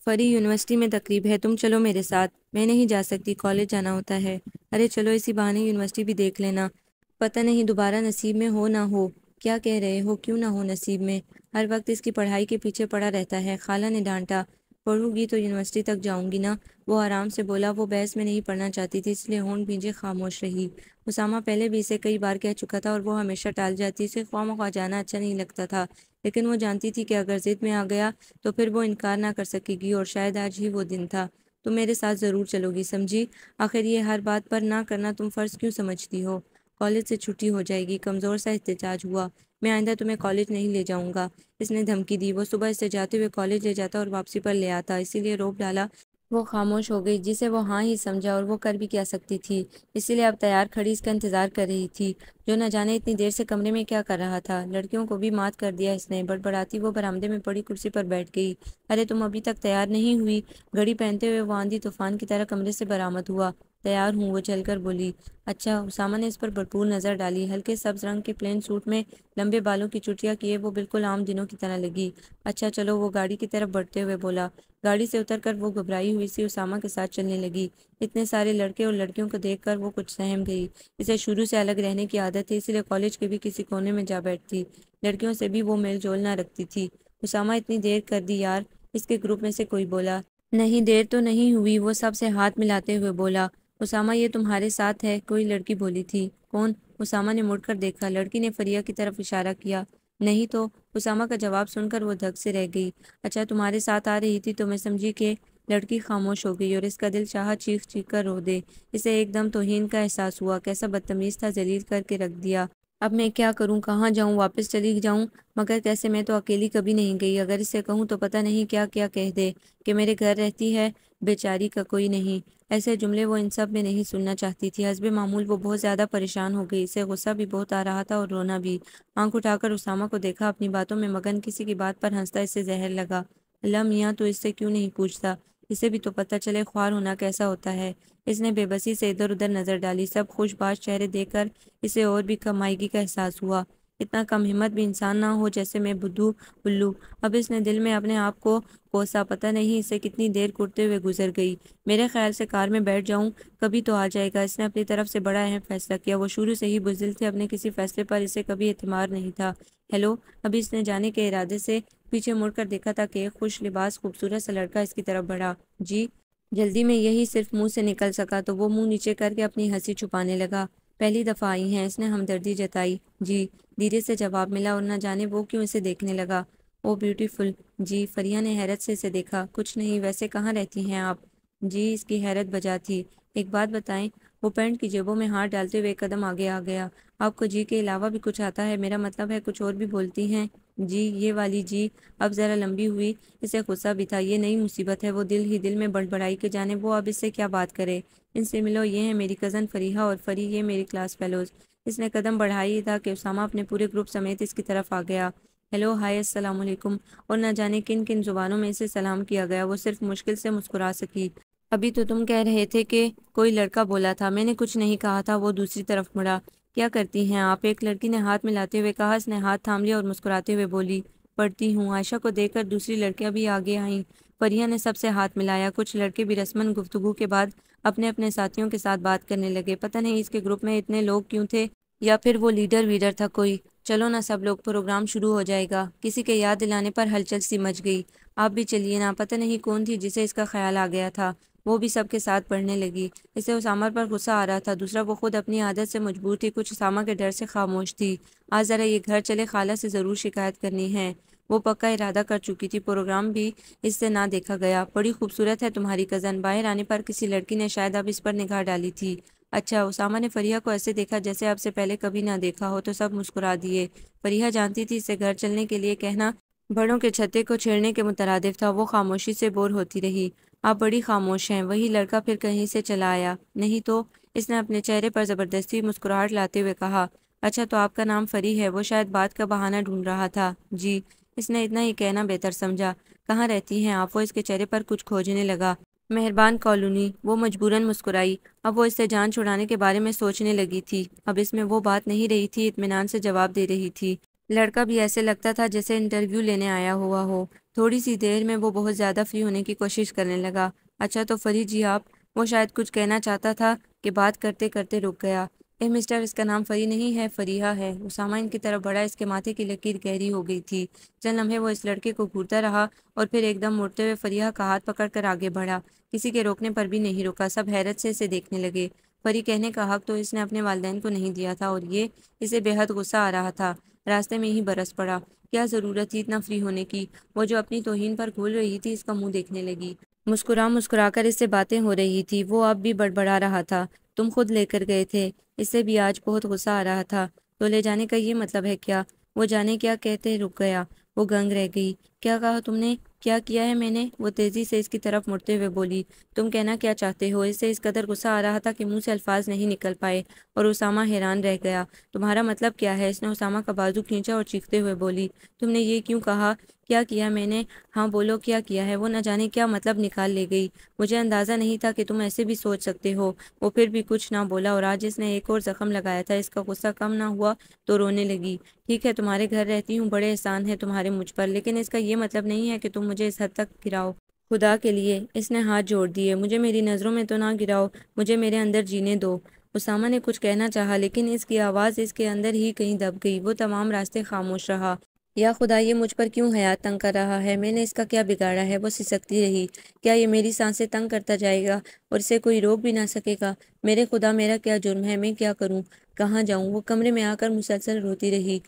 फरी यूनिवर्सिटी में तकरीब है, तुम चलो मेरे साथ। मैं नहीं जा सकती, कॉलेज जाना होता है। अरे चलो, इसी बहाने यूनिवर्सिटी भी देख लेना। पता नहीं, दोबारा नसीब में हो ना हो। क्या कह रहे हो? क्यों ना हो नसीब में? हर वक्त इसकी पढ़ाई के पीछे पड़ा रहता है। खाला ने डांटा पढ़ूँगी तो यूनिवर्सिटी तक जाऊँगी ना। वो आराम से बोला, वो बहस में नहीं पढ़ना चाहती थी, इसलिए होन भींजे खामोश रही। उसामा पहले भी इसे कई बार कह चुका था और वो हमेशा टाल जाती, इसे ख्वाम ख्वा जाना अच्छा नहीं लगता था। लेकिन वो जानती थी कि अगर जिद में आ गया तो फिर वो इनकार ना कर सकेगी और शायद आज ही वो दिन था। तो मेरे साथ ज़रूर चलोगी समझी? आखिर ये हर बात पर ना करना तुम फ़र्ज़ क्यों समझती हो? कॉलेज से छुट्टी हो जाएगी, कमज़ोर सा एहतजाज हुआ। मैं आइंदा तुम्हें कॉलेज नहीं ले जाऊँगा। इसने धमकी दी। वो सुबह इससे जाते हुए कॉलेज ले जाता और वापसी पर ले आता। इसीलिए रोप डाला। वो खामोश हो गई, जिसे वो हाँ ही समझा और वो कर भी क्या सकती थी। इसीलिए अब तैयार खड़ी इसका इंतज़ार कर रही थी। जो न जाने इतनी देर से कमरे में क्या कर रहा था। लड़कियों को भी मात कर दिया इसने। बड़बड़ाती वो बरामदे में पड़ी कुर्सी पर बैठ गई। अरे तुम अभी तक तैयार नहीं हुई। घड़ी पहनते हुए वो आंधी तूफ़ान की तरह कमरे से बरामद हुआ। तैयार हूँ, वो चलकर बोली। अच्छा उसामा ने इस पर भरपूर नज़र डाली। हल्के सब्ज रंग के प्लेन सूट में लंबे बालों की चुटिया किए, वो बिल्कुल आम दिनों की तरह लगी। अच्छा चलो, वो गाड़ी की तरफ़ बढ़ते हुए बोला। गाड़ी से उतरकर वो घबराई हुई सी उसामा के साथ चलने लगी। इतने सारे लड़के और लड़कियों को देखकर वो कुछ सहम गई। इसे शुरू से अलग रहने की आदत थी, इसलिए कॉलेज के भी किसी कोने में जा बैठती। लड़कियों से भी वो मेल जोल ना रखती थी। उसामा इतनी देर कर दी, यार, इसके ग्रुप में से कोई बोला? नहीं, देर तो नहीं हुई, वो सबसे हाथ मिलाते हुए बोला। उसामा, ये तुम्हारे साथ है, कोई लड़की बोली थी। कौन? उसामा ने मुड़कर देखा, लड़की ने फरिया की तरफ़ इशारा किया। नहीं तो उसामा का जवाब सुनकर वो धक से रह गई। अच्छा तुम्हारे साथ आ रही थी तो मैं समझी कि लड़की खामोश हो गई और इसका दिल चाह चीख चीख कर रो दे। इसे एकदम तोहीन का एहसास हुआ, कैसा बदतमीज था, जलील करके रख दिया। अब मैं क्या करूँ, कहाँ जाऊँ, वापस चली जाऊँ? मगर कैसे, मैं तो अकेली कभी नहीं गई। अगर इसे कहूँ तो पता नहीं क्या क्या कह दे, कि मेरे घर रहती है बेचारी का कोई नहीं। ऐसे जुमले वो इन सब में नहीं सुनना चाहती थी। हसब मामूल वो बहुत ज़्यादा परेशान हो गई। इसे गुस्सा भी बहुत आ रहा था और रोना भी। आँख उठाकर उसामा को देखा अपनी बातों में, मगन किसी की बात पर हंसता इसे जहर लगा। अल्लाह मियाँ तो इससे क्यों नहीं पूछता? इसे भी तो पता चले ख्वार होना कैसा होता है। इसने बेबसी से इधर उधर नज़र डाली। सब खुशबाश चेहरे देखकर इसे और भी कमाईगी का एहसास हुआ। इतना कम हिम्मत भी इंसान ना हो, जैसे मैं बुद्धू उल्लू अब इसने दिल में अपने आप को कोसा, पता नहीं इसे कितनी देर कुटते हुए गुजर गई। मेरे ख्याल से कार में बैठ जाऊँ, कभी तो आ जाएगा। इसने अपनी तरफ़ से बड़ा अहम फैसला किया। वो शुरू से ही बुजिल थे, अपने किसी फैसले पर इसे कभी एतमार नहीं था। हेलो, अभी इसने जाने के इरादे से पीछे मुड़कर देखा था कि खुश लिबास, खूबसूरत सा लड़का इसकी तरफ़ बढ़ा। जी, जल्दी में यही सिर्फ़ मुँह से निकल सका तो वो मुँह नीचे करके अपनी हँसी छुपाने लगा। पहली दफ़ा आई हैं, इसने हमदर्दी जताई। जी, धीरे से जवाब मिला और न जाने वो क्यों इसे देखने लगा। ओ, ब्यूटीफुल। जी, फरिया ने हैरत से इसे देखा। कुछ नहीं, वैसे कहाँ रहती हैं आप? जी, इसकी हैरत बजा थी एक बात बताएँ, वो पेंट की जेबों में हाथ डालते हुए कदम आगे आ गया। आपको जी के अलावा भी कुछ आता है? मेरा मतलब है कुछ और भी बोलती हैं। जी, ये वाली जी, अब ज़रा लंबी हुई, इसे गुस्सा भी था, ये नई मुसीबत है, वो दिल ही दिल में बड़बड़ाई के जाने, वो अब इससे क्या बात करे? इनसे मिलो, ये है मेरी कज़न फरीहा और फरी, ये मेरी क्लास फेलोज़ इसने कदम बढ़ाई था कि उसामा अपने पूरे ग्रुप समेत इसकी तरफ़ आ गया। हेलो हाय अस्सलाम वालेकुम और न जाने किन किन ज़ुबानों में इसे सलाम किया गया, वो सिर्फ़ मुश्किल से मुस्कुरा सकी। अभी तो तुम कह रहे थे कि कोई लड़का बोला था, मैंने कुछ नहीं कहा था, वो दूसरी तरफ़ मुड़ा। क्या करती हैं आप? एक लड़की ने हाथ मिलाते हुए कहा उसने हाथ थाम लिया और मुस्कुराते हुए बोली, पढ़ती हूँ। आयशा को देखकर दूसरी लड़कियाँ भी आगे आईं। परिया ने सबसे हाथ मिलाया। कुछ लड़के भी रस्मन गुफ्तगु के बाद अपने अपने साथियों के साथ बात करने लगे। पता नहीं इसके ग्रुप में इतने लोग क्यों थे या फिर वो लीडर वीडर था कोई। चलो ना सब लोग, प्रोग्राम शुरू हो जाएगा। किसी के याद दिलाने पर हलचल सी मच गई। आप भी चलिए ना, पता नहीं कौन थी जिसे इसका ख्याल आ गया था। वो भी सबके साथ पढ़ने लगी। इसे उसामा पर गुस्सा आ रहा था। दूसरा, वो खुद अपनी आदत से मजबूर थी। कुछ उसामा के डर से खामोश थी। आज ज़रा ये घर चले खाला से ज़रूर शिकायत करनी है। वो पक्का इरादा कर चुकी थी। प्रोग्राम भी इससे ना देखा गया। बड़ी खूबसूरत है तुम्हारी कज़न। बाहर आने पर किसी लड़की ने शायद अब इस पर निगाह डाली थी। अच्छा उसामा ने फरिया को ऐसे देखा जैसे अब से पहले कभी ना देखा हो तो सब मुस्कुरा दिए। फरिया जानती थी इसे घर चलने के लिए कहना बड़ों के छत्ते को छेड़ने के मुतरद था। वो खामोशी से बोर होती रही। आप बड़ी खामोश हैं। वही लड़का फिर कहीं से चला आया। नहीं तो इसने अपने चेहरे पर ज़बरदस्ती मुस्कुराहट लाते हुए कहा अच्छा तो आपका नाम फरी है। वो शायद बात का बहाना ढूंढ रहा था। जी, इसने इतना ही कहना बेहतर समझा। कहाँ रहती हैं आप? वो इसके चेहरे पर कुछ खोजने लगा। मेहरबान कॉलोनी। वो मजबूरन मुस्कुराई। अब वो इससे जान छुड़ाने के बारे में सोचने लगी थी। अब इसमें वो बात नहीं रही थी इतमान से जवाब दे रही थी। लड़का भी ऐसे लगता था जैसे इंटरव्यू लेने आया हुआ हो। थोड़ी सी देर में वो बहुत ज़्यादा फ्री होने की कोशिश करने लगा। अच्छा तो फरी जी, आप वो शायद कुछ कहना चाहता था कि बात करते करते रुक गया। ए, मिस्टर, इसका नाम फरी नहीं है, फरीहा है। उसामा इनकी तरफ़ बढ़ा, इसके माथे की लकीर गहरी हो गई थी। चंद लम्हे वो इस लड़के को घूरता रहा और फिर एकदम मुड़ते हुए फरीहा का हाथ पकड़कर आगे बढ़ा। किसी के रोकने पर भी नहीं रुका, सब हैरत से इसे देखने लगे। फरी कहने का हक तो इसने अपने वालदेन को नहीं दिया था और ये इसे बेहद गुस्सा आ रहा था। रास्ते में ही बरस पड़ा। क्या ज़रूरत थी इतना फ्री होने की? वो जो अपनी तोहिन पर घूल रही थी, इसका मुँह देखने लगी। मुस्कुरा मुस्कुरा कर इससे बातें हो रही थी। वो अब भी बड़बड़ा रहा था। तुम खुद लेकर गए थे। इससे भी आज बहुत गुस्सा आ रहा था। तो ले जाने का ये मतलब है क्या? वो जाने क्या कहते रुक गया। वो गंग रह गई। क्या कहा तुमने? क्या किया है मैंने? वो तेज़ी से इसकी तरफ़ मुड़ते हुए बोली, तुम कहना क्या चाहते हो? इससे इस कदर गुस्सा आ रहा था कि मुँह से अल्फाज नहीं निकल पाए और उसामा हैरान रह गया। तुम्हारा मतलब क्या है? इसने उसामा का बाजू खींचा और चीखते हुए बोली, तुमने ये क्यों कहा? क्या किया मैंने? हाँ बोलो क्या किया है? वो न जाने क्या मतलब निकाल ले गई। मुझे अंदाज़ा नहीं था कि तुम ऐसे भी सोच सकते हो। वो फिर भी कुछ ना बोला और आज इसने एक और ज़ख्म लगाया था। इसका गुस्सा कम ना हुआ तो रोने लगी। ठीक है, तुम्हारे घर रहती हूँ, बड़े एहसान है तुम्हारे मुझ पर, लेकिन इसका ये मतलब नहीं है कि तुम मुझे इस हद तक गिराओ। खुदा के लिए इसने हाथ जोड़ दिए। मुझे मेरी नज़रों में तो ना गिराओ, मुझे मेरे अंदर जीने दो। उसामा ने कुछ कहना चाहा, लेकिन इसकी आवाज़ इसके अंदर ही कहीं दब गई। वो तमाम रास्ते खामोश रहा। या खुदा ये मुझ पर क्यों हयात तंग कर रहा है? मैंने इसका क्या बिगाड़ा है? वो सिसकती रही। क्या ये मेरी साँसें तंग करता जाएगा और इसे कोई रोक भी ना सकेगा? मेरे खुदा, मेरा क्या जुर्म है? मैं क्या करूँ? कहाँ जाऊँ? वो कमरे में आकर मुसलसल रोती रही।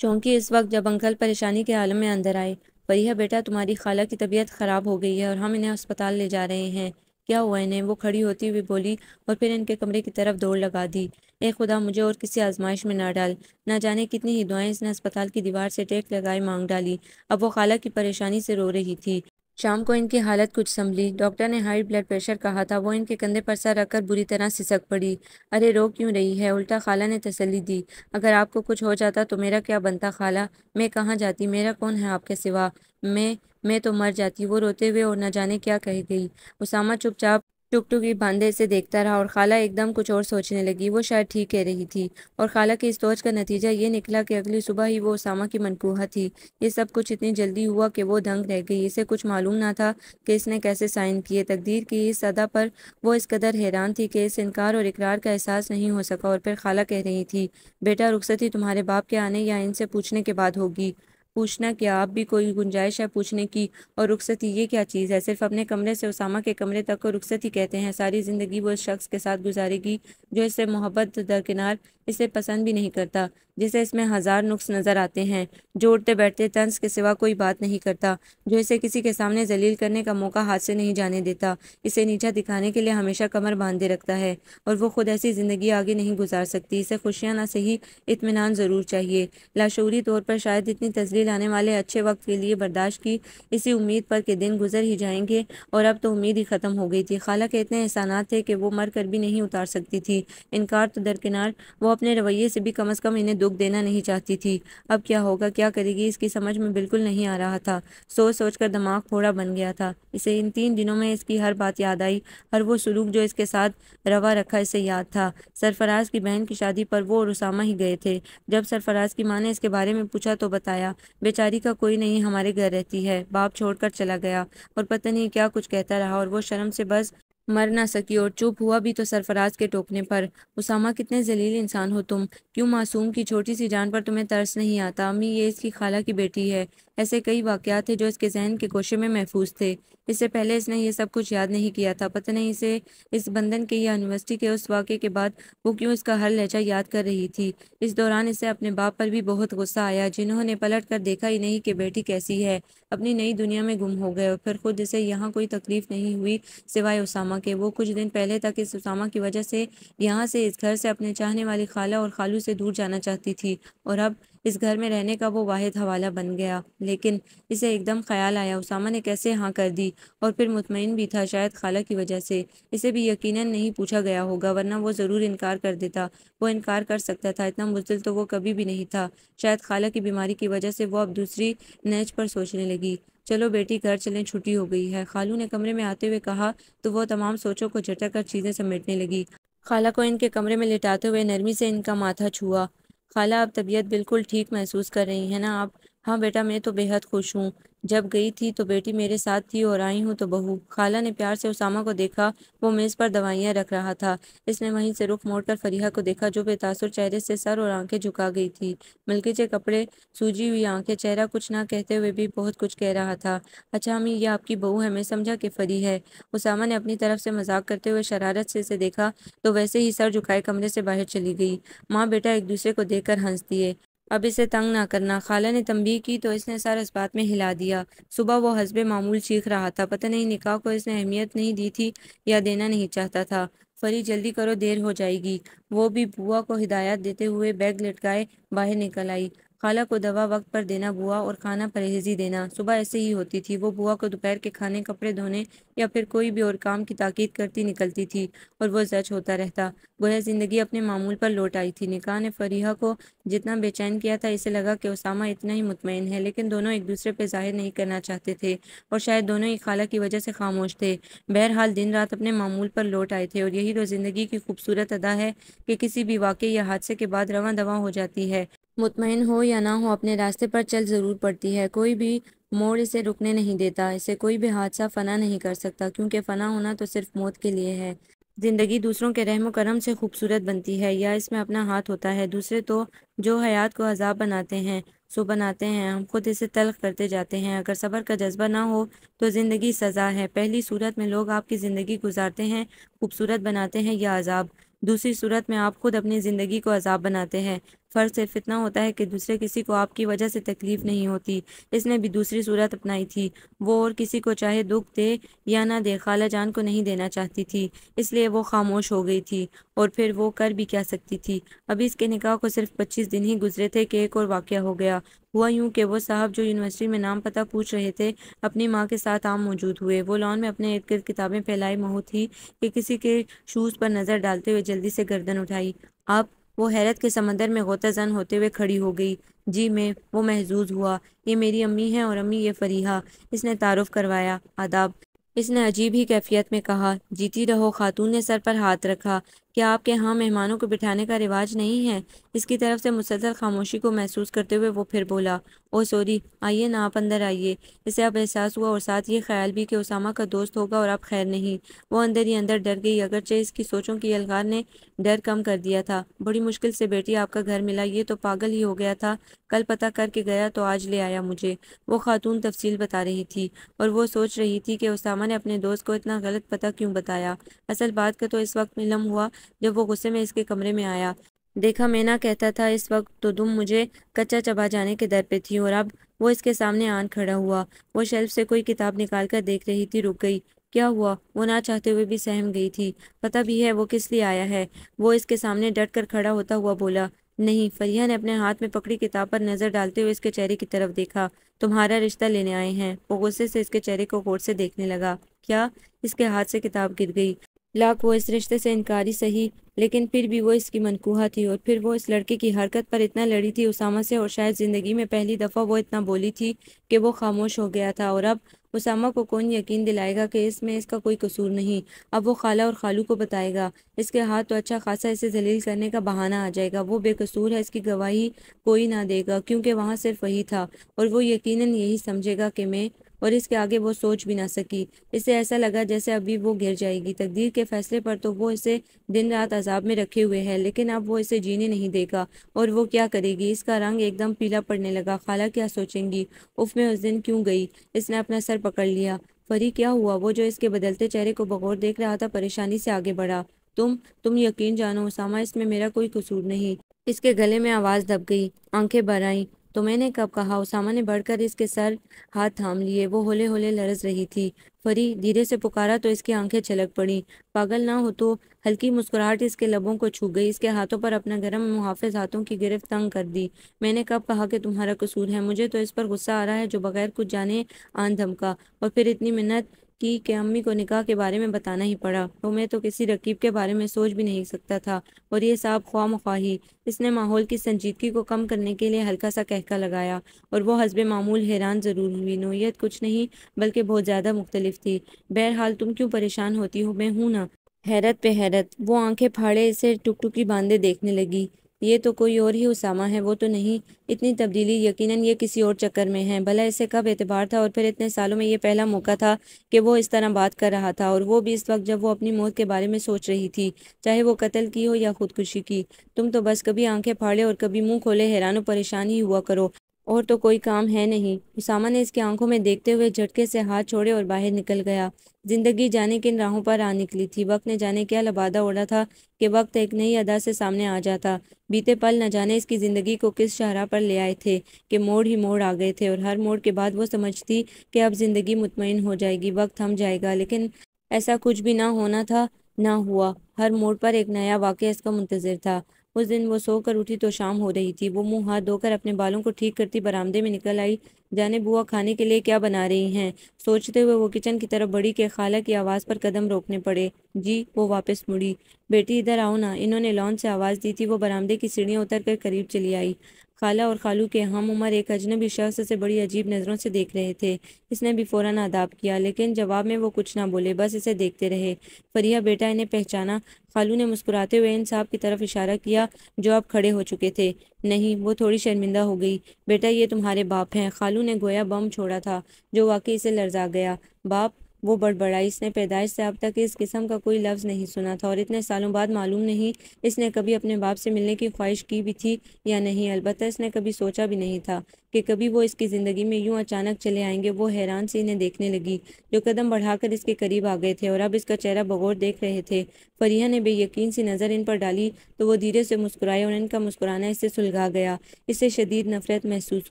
चौंकी इस वक्त जब अंकल परेशानी के आलम में अंदर आए फरीहा बेटा तुम्हारी खाला की तबीयत ख़राब हो गई है और हम इन्हें अस्पताल ले जा रहे हैं। क्या हुआ इन्हें? वो खड़ी होती हुई बोली, और फिर इनके कमरे की तरफ़ दौड़ लगा दी। ए खुदा, मुझे और किसी आजमाइश में ना डाल। ना जाने कितनी ही दुआएँ इसने अस्पताल की दीवार से टेक लगाए मांग डाली। अब वो खाला की परेशानी से रो रही थी। शाम को इनकी हालत कुछ संभली। डॉक्टर ने हाई ब्लड प्रेशर कहा था। वो इनके कंधे पर सर रखकर बुरी तरह सिसक पड़ी। अरे, रो क्यों रही है? उल्टा खाला ने तसल्ली दी। अगर आपको कुछ हो जाता तो मेरा क्या बनता खाला? मैं कहाँ जाती? मेरा कौन है आपके सिवा? मैं मैं तो मर जाती वो रोते हुए और न जाने क्या कह गई। उसामा चुपचाप टुकटुकी बांधे से देखता रहा और खाला एकदम कुछ और सोचने लगी। वो शायद ठीक कह रही थी और खाला की इस सोच का नतीजा ये निकला कि अगली सुबह ही वो उसामा की मनकूहा थी। ये सब कुछ इतनी जल्दी हुआ कि वो दंग रह गई। इसे कुछ मालूम ना था कि इसने कैसे साइन किए। तकदीर की इस अदा पर वो इस कदर हैरान थी कि इस इनकार और इकरार का एहसास नहीं हो सका और फिर खाला कह रही थी, बेटा, रुखसती तुम्हारे बाप के आने या इनसे पूछने के बाद होगी। पूछना क्या आप भी कोई गुंजाइश है पूछने की और रुखसती ये क्या चीज़ है? सिर्फ़ अपने कमरे से, उसामा के कमरे तक को रुखसती कहते हैं। सारी ज़िंदगी वो शख्स के साथ गुजारेगी जो इससे मोहब्बत दरकिनार इसे पसंद भी नहीं करता, जिसे इसमें हज़ार नुक्स नज़र आते हैं। जो उठते बैठते तंज के सिवा कोई बात नहीं करता, जो इसे किसी के सामने जलील करने का मौका हाथ से नहीं जाने देता, इसे नीचा दिखाने के लिए हमेशा कमर बांधे रखता है और वो खुद ऐसी ज़िंदगी आगे नहीं गुजार सकती। इसे खुशियाँ ना सही इतमान ज़रूर चाहिए। लाशूरी तौर पर शायद इतनी तस्लील आने वाले अच्छे वक्त के लिए बर्दाश्त की, इसी उम्मीद पर कि दिन गुजर ही जाएँगे और अब तो उम्मीद ही ख़त्म हो गई थी। खाला के इतने एहसानात थे कि वो मर कर भी नहीं उतार सकती थी। इनकार तो दरकिनार, वो अपने रवैये से भी कम अज़ कम इन्हें दुख देना नहीं चाहती थी। अब क्या होगा? क्या करेगी? इसकी समझ में बिल्कुल नहीं आ रहा था। सोच सोच कर दिमाग फोड़ा बन गया था। इसे इन तीन दिनों में इसकी हर बात याद आई हर वो सलूक जो इसके साथ रवा रखा इसे याद था। सरफराज की बहन की शादी पर वो और उसामा ही गए थे। जब सरफराज की माँ ने इसके बारे में पूछा तो बताया, बेचारी का कोई नहीं, हमारे घर रहती है। बाप छोड़कर चला गया और पता नहीं क्या कुछ कहता रहा और वो शर्म से बस मर ना सकी और चुप हुआ भी तो सरफराज के टोकने पर। उसामा, कितने जलील इंसान हो तुम। क्यों मासूम की छोटी सी जान पर तुम्हें तरस नहीं आता? अम्मी, ये इसकी खाला की बेटी है। ऐसे कई वाक़ात थे जो इसके जहन के गोशे में महफूज थे। इससे पहले इसने ये सब कुछ याद नहीं किया था। पता नहीं इसे, इस बंधन के या यूनिवर्सिटी के उस वाक़े के बाद वो क्यों इसका हर लहजा याद कर रही थी। इस दौरान इसे अपने बाप पर भी बहुत गुस्सा आया, जिन्होंने पलट कर देखा ही नहीं कि बेटी कैसी है। अपनी नई दुनिया में गुम हो गए और फिर खुद इसे यहाँ कोई तकलीफ़ नहीं हुई सिवाय उसामा के। वो कुछ दिन पहले तक इस उसामा की वजह से यहाँ से इस घर से अपने चाहने वाली खाला और खालू से दूर जाना चाहती थी और अब इस घर में रहने का वो वाहिद हवाला बन गया। लेकिन इसे एकदम ख्याल आया, उसामा ने कैसे हाँ कर दी? और फिर मुतमिन भी था शायद खाला की वजह से। इसे भी यकीनन नहीं पूछा गया होगा, वरना वो ज़रूर इनकार कर देता। वो इनकार कर सकता था, इतना मुजदिल तो वो कभी भी नहीं था। शायद खाला की बीमारी की वजह से वो अब दूसरी नैच पर सोचने लगी। चलो बेटी, घर चलें, छुट्टी हो गई है। खालू ने कमरे में आते हुए कहा तो वो तमाम सोचों को झटक कर चीज़ें समेटने लगी। खाला को इनके कमरे में लिटाते हुए नरमी से इनका माथा छुआ। खाला आप तबीयत बिल्कुल ठीक महसूस कर रही हैं ना आप हाँ बेटा, मैं तो बेहद खुश हूँ। जब गई थी तो बेटी मेरे साथ थी और आई हूँ तो बहू। खाला ने प्यार से उसामा को देखा, वो मेज़ पर दवाइयाँ रख रहा था। इसने वहीं से रुख मोड़कर फरीहा को देखा, जो बेतासुर चेहरे से सर और आँखें झुका गई थी। मिलके कपड़े सूजी हुई आँखें, चेहरा कुछ ना कहते हुए भी बहुत कुछ कह रहा था। अच्छा अम्मी, ये आपकी बहू है, मैं समझा कि फरी है। उसामा ने अपनी तरफ़ से मज़ाक करते हुए शरारत से इसे देखा तो वैसे ही सर झुकाए कमरे से बाहर चली गई। माँ बेटा एक दूसरे को देखकर हंस दिए अब इसे तंग ना करना। खाला ने तंबी की तो इसने सर इस बात में हिला दिया। सुबह वो हसब मामूल चीख रहा था। पता नहीं, निकाह को इसने अहमियत नहीं दी थी या देना नहीं चाहता था। फरी, जल्दी करो, देर हो जाएगी। वो भी बुआ को हिदायत देते हुए बैग लटकाए बाहर निकल आई। खाला को दवा वक्त पर देना, बुआ और खाना परहेजी देना। सुबह ऐसे ही होती थी। वो बुआ को दोपहर के खाने, कपड़े धोने या फिर कोई भी और काम की ताकीद करती निकलती थी और वो जच होता रहता। गोया ज़िंदगी अपने मामूल पर लौट आई थी। निकाह ने फरीहा को जितना बेचैन किया था, इसे लगा कि उसामा इतना ही मुतमिन है, लेकिन दोनों एक दूसरे पर ज़ाहिर नहीं करना चाहते थे और शायद दोनों ही खाला की वजह से खामोश थे। बहरहाल, दिन रात अपने मामूल पर लौट आए थे और यही तो ज़िंदगी की खूबसूरत अदा है कि किसी भी वाक़े या हादसे के बाद रवा दवा हो जाती है। मुतमिन हो या ना हो, अपने रास्ते पर चल ज़रूर पड़ती है। कोई भी मोड़ इसे रुकने नहीं देता, इसे कोई भी हादसा फना नहीं कर सकता, क्योंकि फ़ना होना तो सिर्फ़ मौत के लिए है। ज़िंदगी दूसरों के रहम करम से खूबसूरत बनती है, या इसमें अपना हाथ होता है। दूसरे तो जो हयात को अजाब बनाते हैं, सो बनाते हैं। हम खुद इसे तल्ख करते जाते हैं। अगर सब्र का जज्बा ना हो तो ज़िंदगी सज़ा है। पहली सूरत में लोग आपकी ज़िंदगी गुजारते हैं, खूबसूरत बनाते हैं या अजाब। दूसरी सूरत में आप खुद अपनी ज़िंदगी को अजाब बनाते हैं। फ़र्क सिर्फ़ इतना होता है कि दूसरे किसी को आपकी वजह से तकलीफ़ नहीं होती। इसने भी दूसरी सूरत अपनाई थी। वो और किसी को चाहे दुख दे या ना दे, खाला जान को नहीं देना चाहती थी। इसलिए वो खामोश हो गई थी और फिर वो कर भी क्या सकती थी? अभी इसके निकाह को सिर्फ़ पच्चीस दिन ही गुजरे थे कि एक और वाक़ हो गया। हुआ यूँ कि वो साहब जो यूनिवर्सिटी में नाम पता पूछ रहे थे, अपनी माँ के साथ आम मौजूद हुए। वो लॉन में अपने इर्द गिर्द किताबें फैलाई महू थी कि किसी के शूज़ पर नज़र डालते हुए जल्दी से गर्दन उठाई। आप वो हैरत के समंदर में गोता जन होते हुए खड़ी हो गई। जी, मैं, वो महजूज हुआ। ये मेरी अम्मी है और अम्मी ये फरीहा। इसने तारुफ करवाया। आदाब। इसने अजीब ही कैफियत में कहा, जीती रहो। खातून ने सर पर हाथ रखा। क्या आपके यहाँ मेहमानों को बिठाने का रिवाज नहीं है? इसकी तरफ़ से मुसलसल खामोशी को महसूस करते हुए वो फिर बोला, ओ सॉरी, आइए ना, आप अंदर आइए। इसे अब एहसास हुआ और साथ ये ख्याल भी कि उसामा का दोस्त होगा और अब खैर नहीं। वो अंदर ही अंदर डर गई, अगरचे इसकी सोचों की अलगार ने डर कम कर दिया था। बड़ी मुश्किल से बेटी आपका घर मिला, ये तो पागल ही हो गया था। कल पता करके गया तो आज ले आया मुझे। वो खातून तफसील बता रही थी और वो सोच रही थी कि उसामा ने अपने दोस्त को इतना गलत पता क्यों बताया? असल बात का तो इस वक्त मिलम हुआ जब वो गुस्से में इसके कमरे में आया। देखा मैं ना कहता था, इस वक्त तो तुम मुझे कच्चा चबा जाने के दर पे थी और अब वो इसके सामने आन खड़ा हुआ। वो शेल्फ से कोई किताब निकाल कर देख रही थी, रुक गई। क्या हुआ? वो ना चाहते हुए भी सहम गई थी। पता भी है वो किस लिए आया है। वो इसके सामने डट कर खड़ा होता हुआ बोला, नहीं, फरिया ने अपने हाथ में पकड़ी किताब पर नज़र डालते हुए इसके चेहरे की तरफ़ देखा। तुम्हारा रिश्ता लेने आए हैं। वो गुस्से से इसके चेहरे को गौर से देखने लगा। क्या? इसके हाथ से किताब गिर गई। लाख वो इस रिश्ते से इनकारी सही, लेकिन फिर भी वो इसकी मनकूहा थी और फिर वो इस लड़के की हरकत पर इतना लड़ी थी उसामा से और शायद ज़िंदगी में पहली दफ़ा वो इतना बोली थी कि वो खामोश हो गया था। और अब उसामा को कौन यकीन दिलाएगा कि इसमें इसका कोई कसूर नहीं? अब वो खाला और खालू को बताएगा, इसके हाथ तो अच्छा खासा इसे जलील करने का बहाना आ जाएगा। वो बेकसूर है, इसकी गवाही कोई ना देगा, क्योंकि वहाँ सिर्फ़ वही था और वो यकीनन यही समझेगा कि मैं और इसके आगे वो सोच भी ना सकी। इसे ऐसा लगा जैसे अभी वो गिर जाएगी। तकदीर के फैसले पर तो वो इसे दिन रात अजाब में रखे हुए है, लेकिन अब वो इसे जीने नहीं देगा। और वो क्या करेगी? इसका रंग एकदम पीला पड़ने लगा। खाला क्या सोचेंगी? उफ, में उस दिन क्यों गई? इसने अपना सर पकड़ लिया। फरी, क्या हुआ? वो जो इसके बदलते चेहरे को बगौर देख रहा था, परेशानी से आगे बढ़ा। तुम तुम यकीन जानो, उसामा, इसमें मेरा कोई कसूर नहीं। इसके गले में आवाज़ दब गई। आँखें भर आई तो मैंने कब कहा उसामा ने बढ़कर इसके सर हाथ थाम लिए। वो होले होले लरस रही थी। फरी धीरे से पुकारा तो इसकी आँखें छलक पड़ी। पागल ना हो तो हल्की मुस्कुराहट इसके लबों को छू गई। इसके हाथों पर अपना गर्म मुहाफिज हाथों की गिरफ्त तंग कर दी। मैंने कब कहा कि तुम्हारा कसूर है? मुझे तो इस पर गुस्सा आ रहा है, जो बगैर कुछ जाने आन धमका। और फिर इतनी मिन्नत की कि अम्मी को निकाह के बारे में बताना ही पड़ा? तो मैं तो किसी रकीब के बारे में सोच भी नहीं सकता था। और ये साहब ख्वा मख्वाही इसने माहौल की संजीदगी को कम करने के लिए हल्का सा कहका लगाया। और वो हसब मामूल हैरान ज़रूर हुई। नोयत कुछ नहीं, बल्कि बहुत ज़्यादा मुख्तलिफ़ थी। बहरहाल, तुम क्यों परेशान होती हो? मैं हूँ ना। हैरत पे हैरत। वो आँखें फाड़े इसे टुक टुकी बांधे देखने लगी। ये तो कोई और ही उसामा है, वो तो नहीं। इतनी तब्दीली यकीनन ये किसी और चक्कर में है। भला इसे कब एतबार था और फिर इतने सालों में ये पहला मौका था कि वो इस तरह बात कर रहा था और वो भी इस वक्त जब वो अपनी मौत के बारे में सोच रही थी, चाहे वो कत्ल की हो या खुदकुशी की। तुम तो बस कभी आँखें फाड़े और कभी मुँह खोले हैरान परेशान ही हुआ करो। और तो कोई काम है नहीं। उसामा ने इसकी आँखों में देखते हुए झटके से हाथ छोड़े और बाहर निकल गया। ज़िंदगी जाने किन राहों पर आ निकली थी? वक्त ने जाने क्या लबादा ओढ़ा था कि वक्त एक नई अदा से सामने आ जाता। बीते पल न जाने इसकी ज़िंदगी को किस शहरा पर ले आए थे कि मोड़ ही मोड़ आ गए थे और हर मोड़ के बाद वो समझती कि अब ज़िंदगी मुतमिन हो जाएगी, वक्त थम जाएगा। लेकिन ऐसा कुछ भी ना होना था, ना हुआ। हर मोड़ पर एक नया वाक़ इसका मुंतज़र था। उस दिन वो सोकर उठी तो शाम हो रही थी। वो मुँह हाथ धोकर अपने बालों को ठीक करती बरामदे में निकल आई। जाने बुआ खाने के लिए क्या बना रही हैं? सोचते हुए वो किचन की तरफ़ बड़ी के खाला की आवाज़ पर कदम रोकने पड़े। जी, वो वापस मुड़ी। बेटी, इधर आओ ना। इन्होंने लॉन से आवाज़ दी थी। वो बरामदे की सीढ़ियाँ उतर कर करीब चली आई। खाला और खालू के हम उम्र एक अजनबी शख्स से बड़ी अजीब नज़रों से देख रहे थे। इसने भी फ़ौरन आदाब किया, लेकिन जवाब में वो कुछ ना बोले, बस इसे देखते रहे। फरिया बेटा इन्हें पहचाना। खालू ने मुस्कुराते हुए इन साहब की तरफ़ इशारा किया, जो अब खड़े हो चुके थे। नहीं, वो थोड़ी शर्मिंदा हो गई। बेटा, ये तुम्हारे बाप हैं। खालू ने गोया बम छोड़ा था, जो वाकई इसे लर्जा गया। बाप वो बड़बड़ाई इसने पैदाइश से अब तक इस किस्म का कोई लफ्ज़ नहीं सुना था और इतने सालों बाद मालूम नहीं इसने कभी अपने बाप से मिलने की ख्वाहिश की भी थी या नहीं। अलबत्त इसने कभी सोचा भी नहीं था कि कभी वो इसकी ज़िंदगी में यूँ अचानक चले आएँगे। वो हैरान से इन्हें देखने लगी जो कदम बढ़ाकर इसके करीब आ गए थे और अब इसका चेहरा बगौर देख रहे थे। फरिया ने बेयकीन सी नज़र इन पर डाली तो वो धीरे से मुस्कुराए और इनका मुस्कुराना इससे सुलगा गया। इससे शदीद नफरत महसूस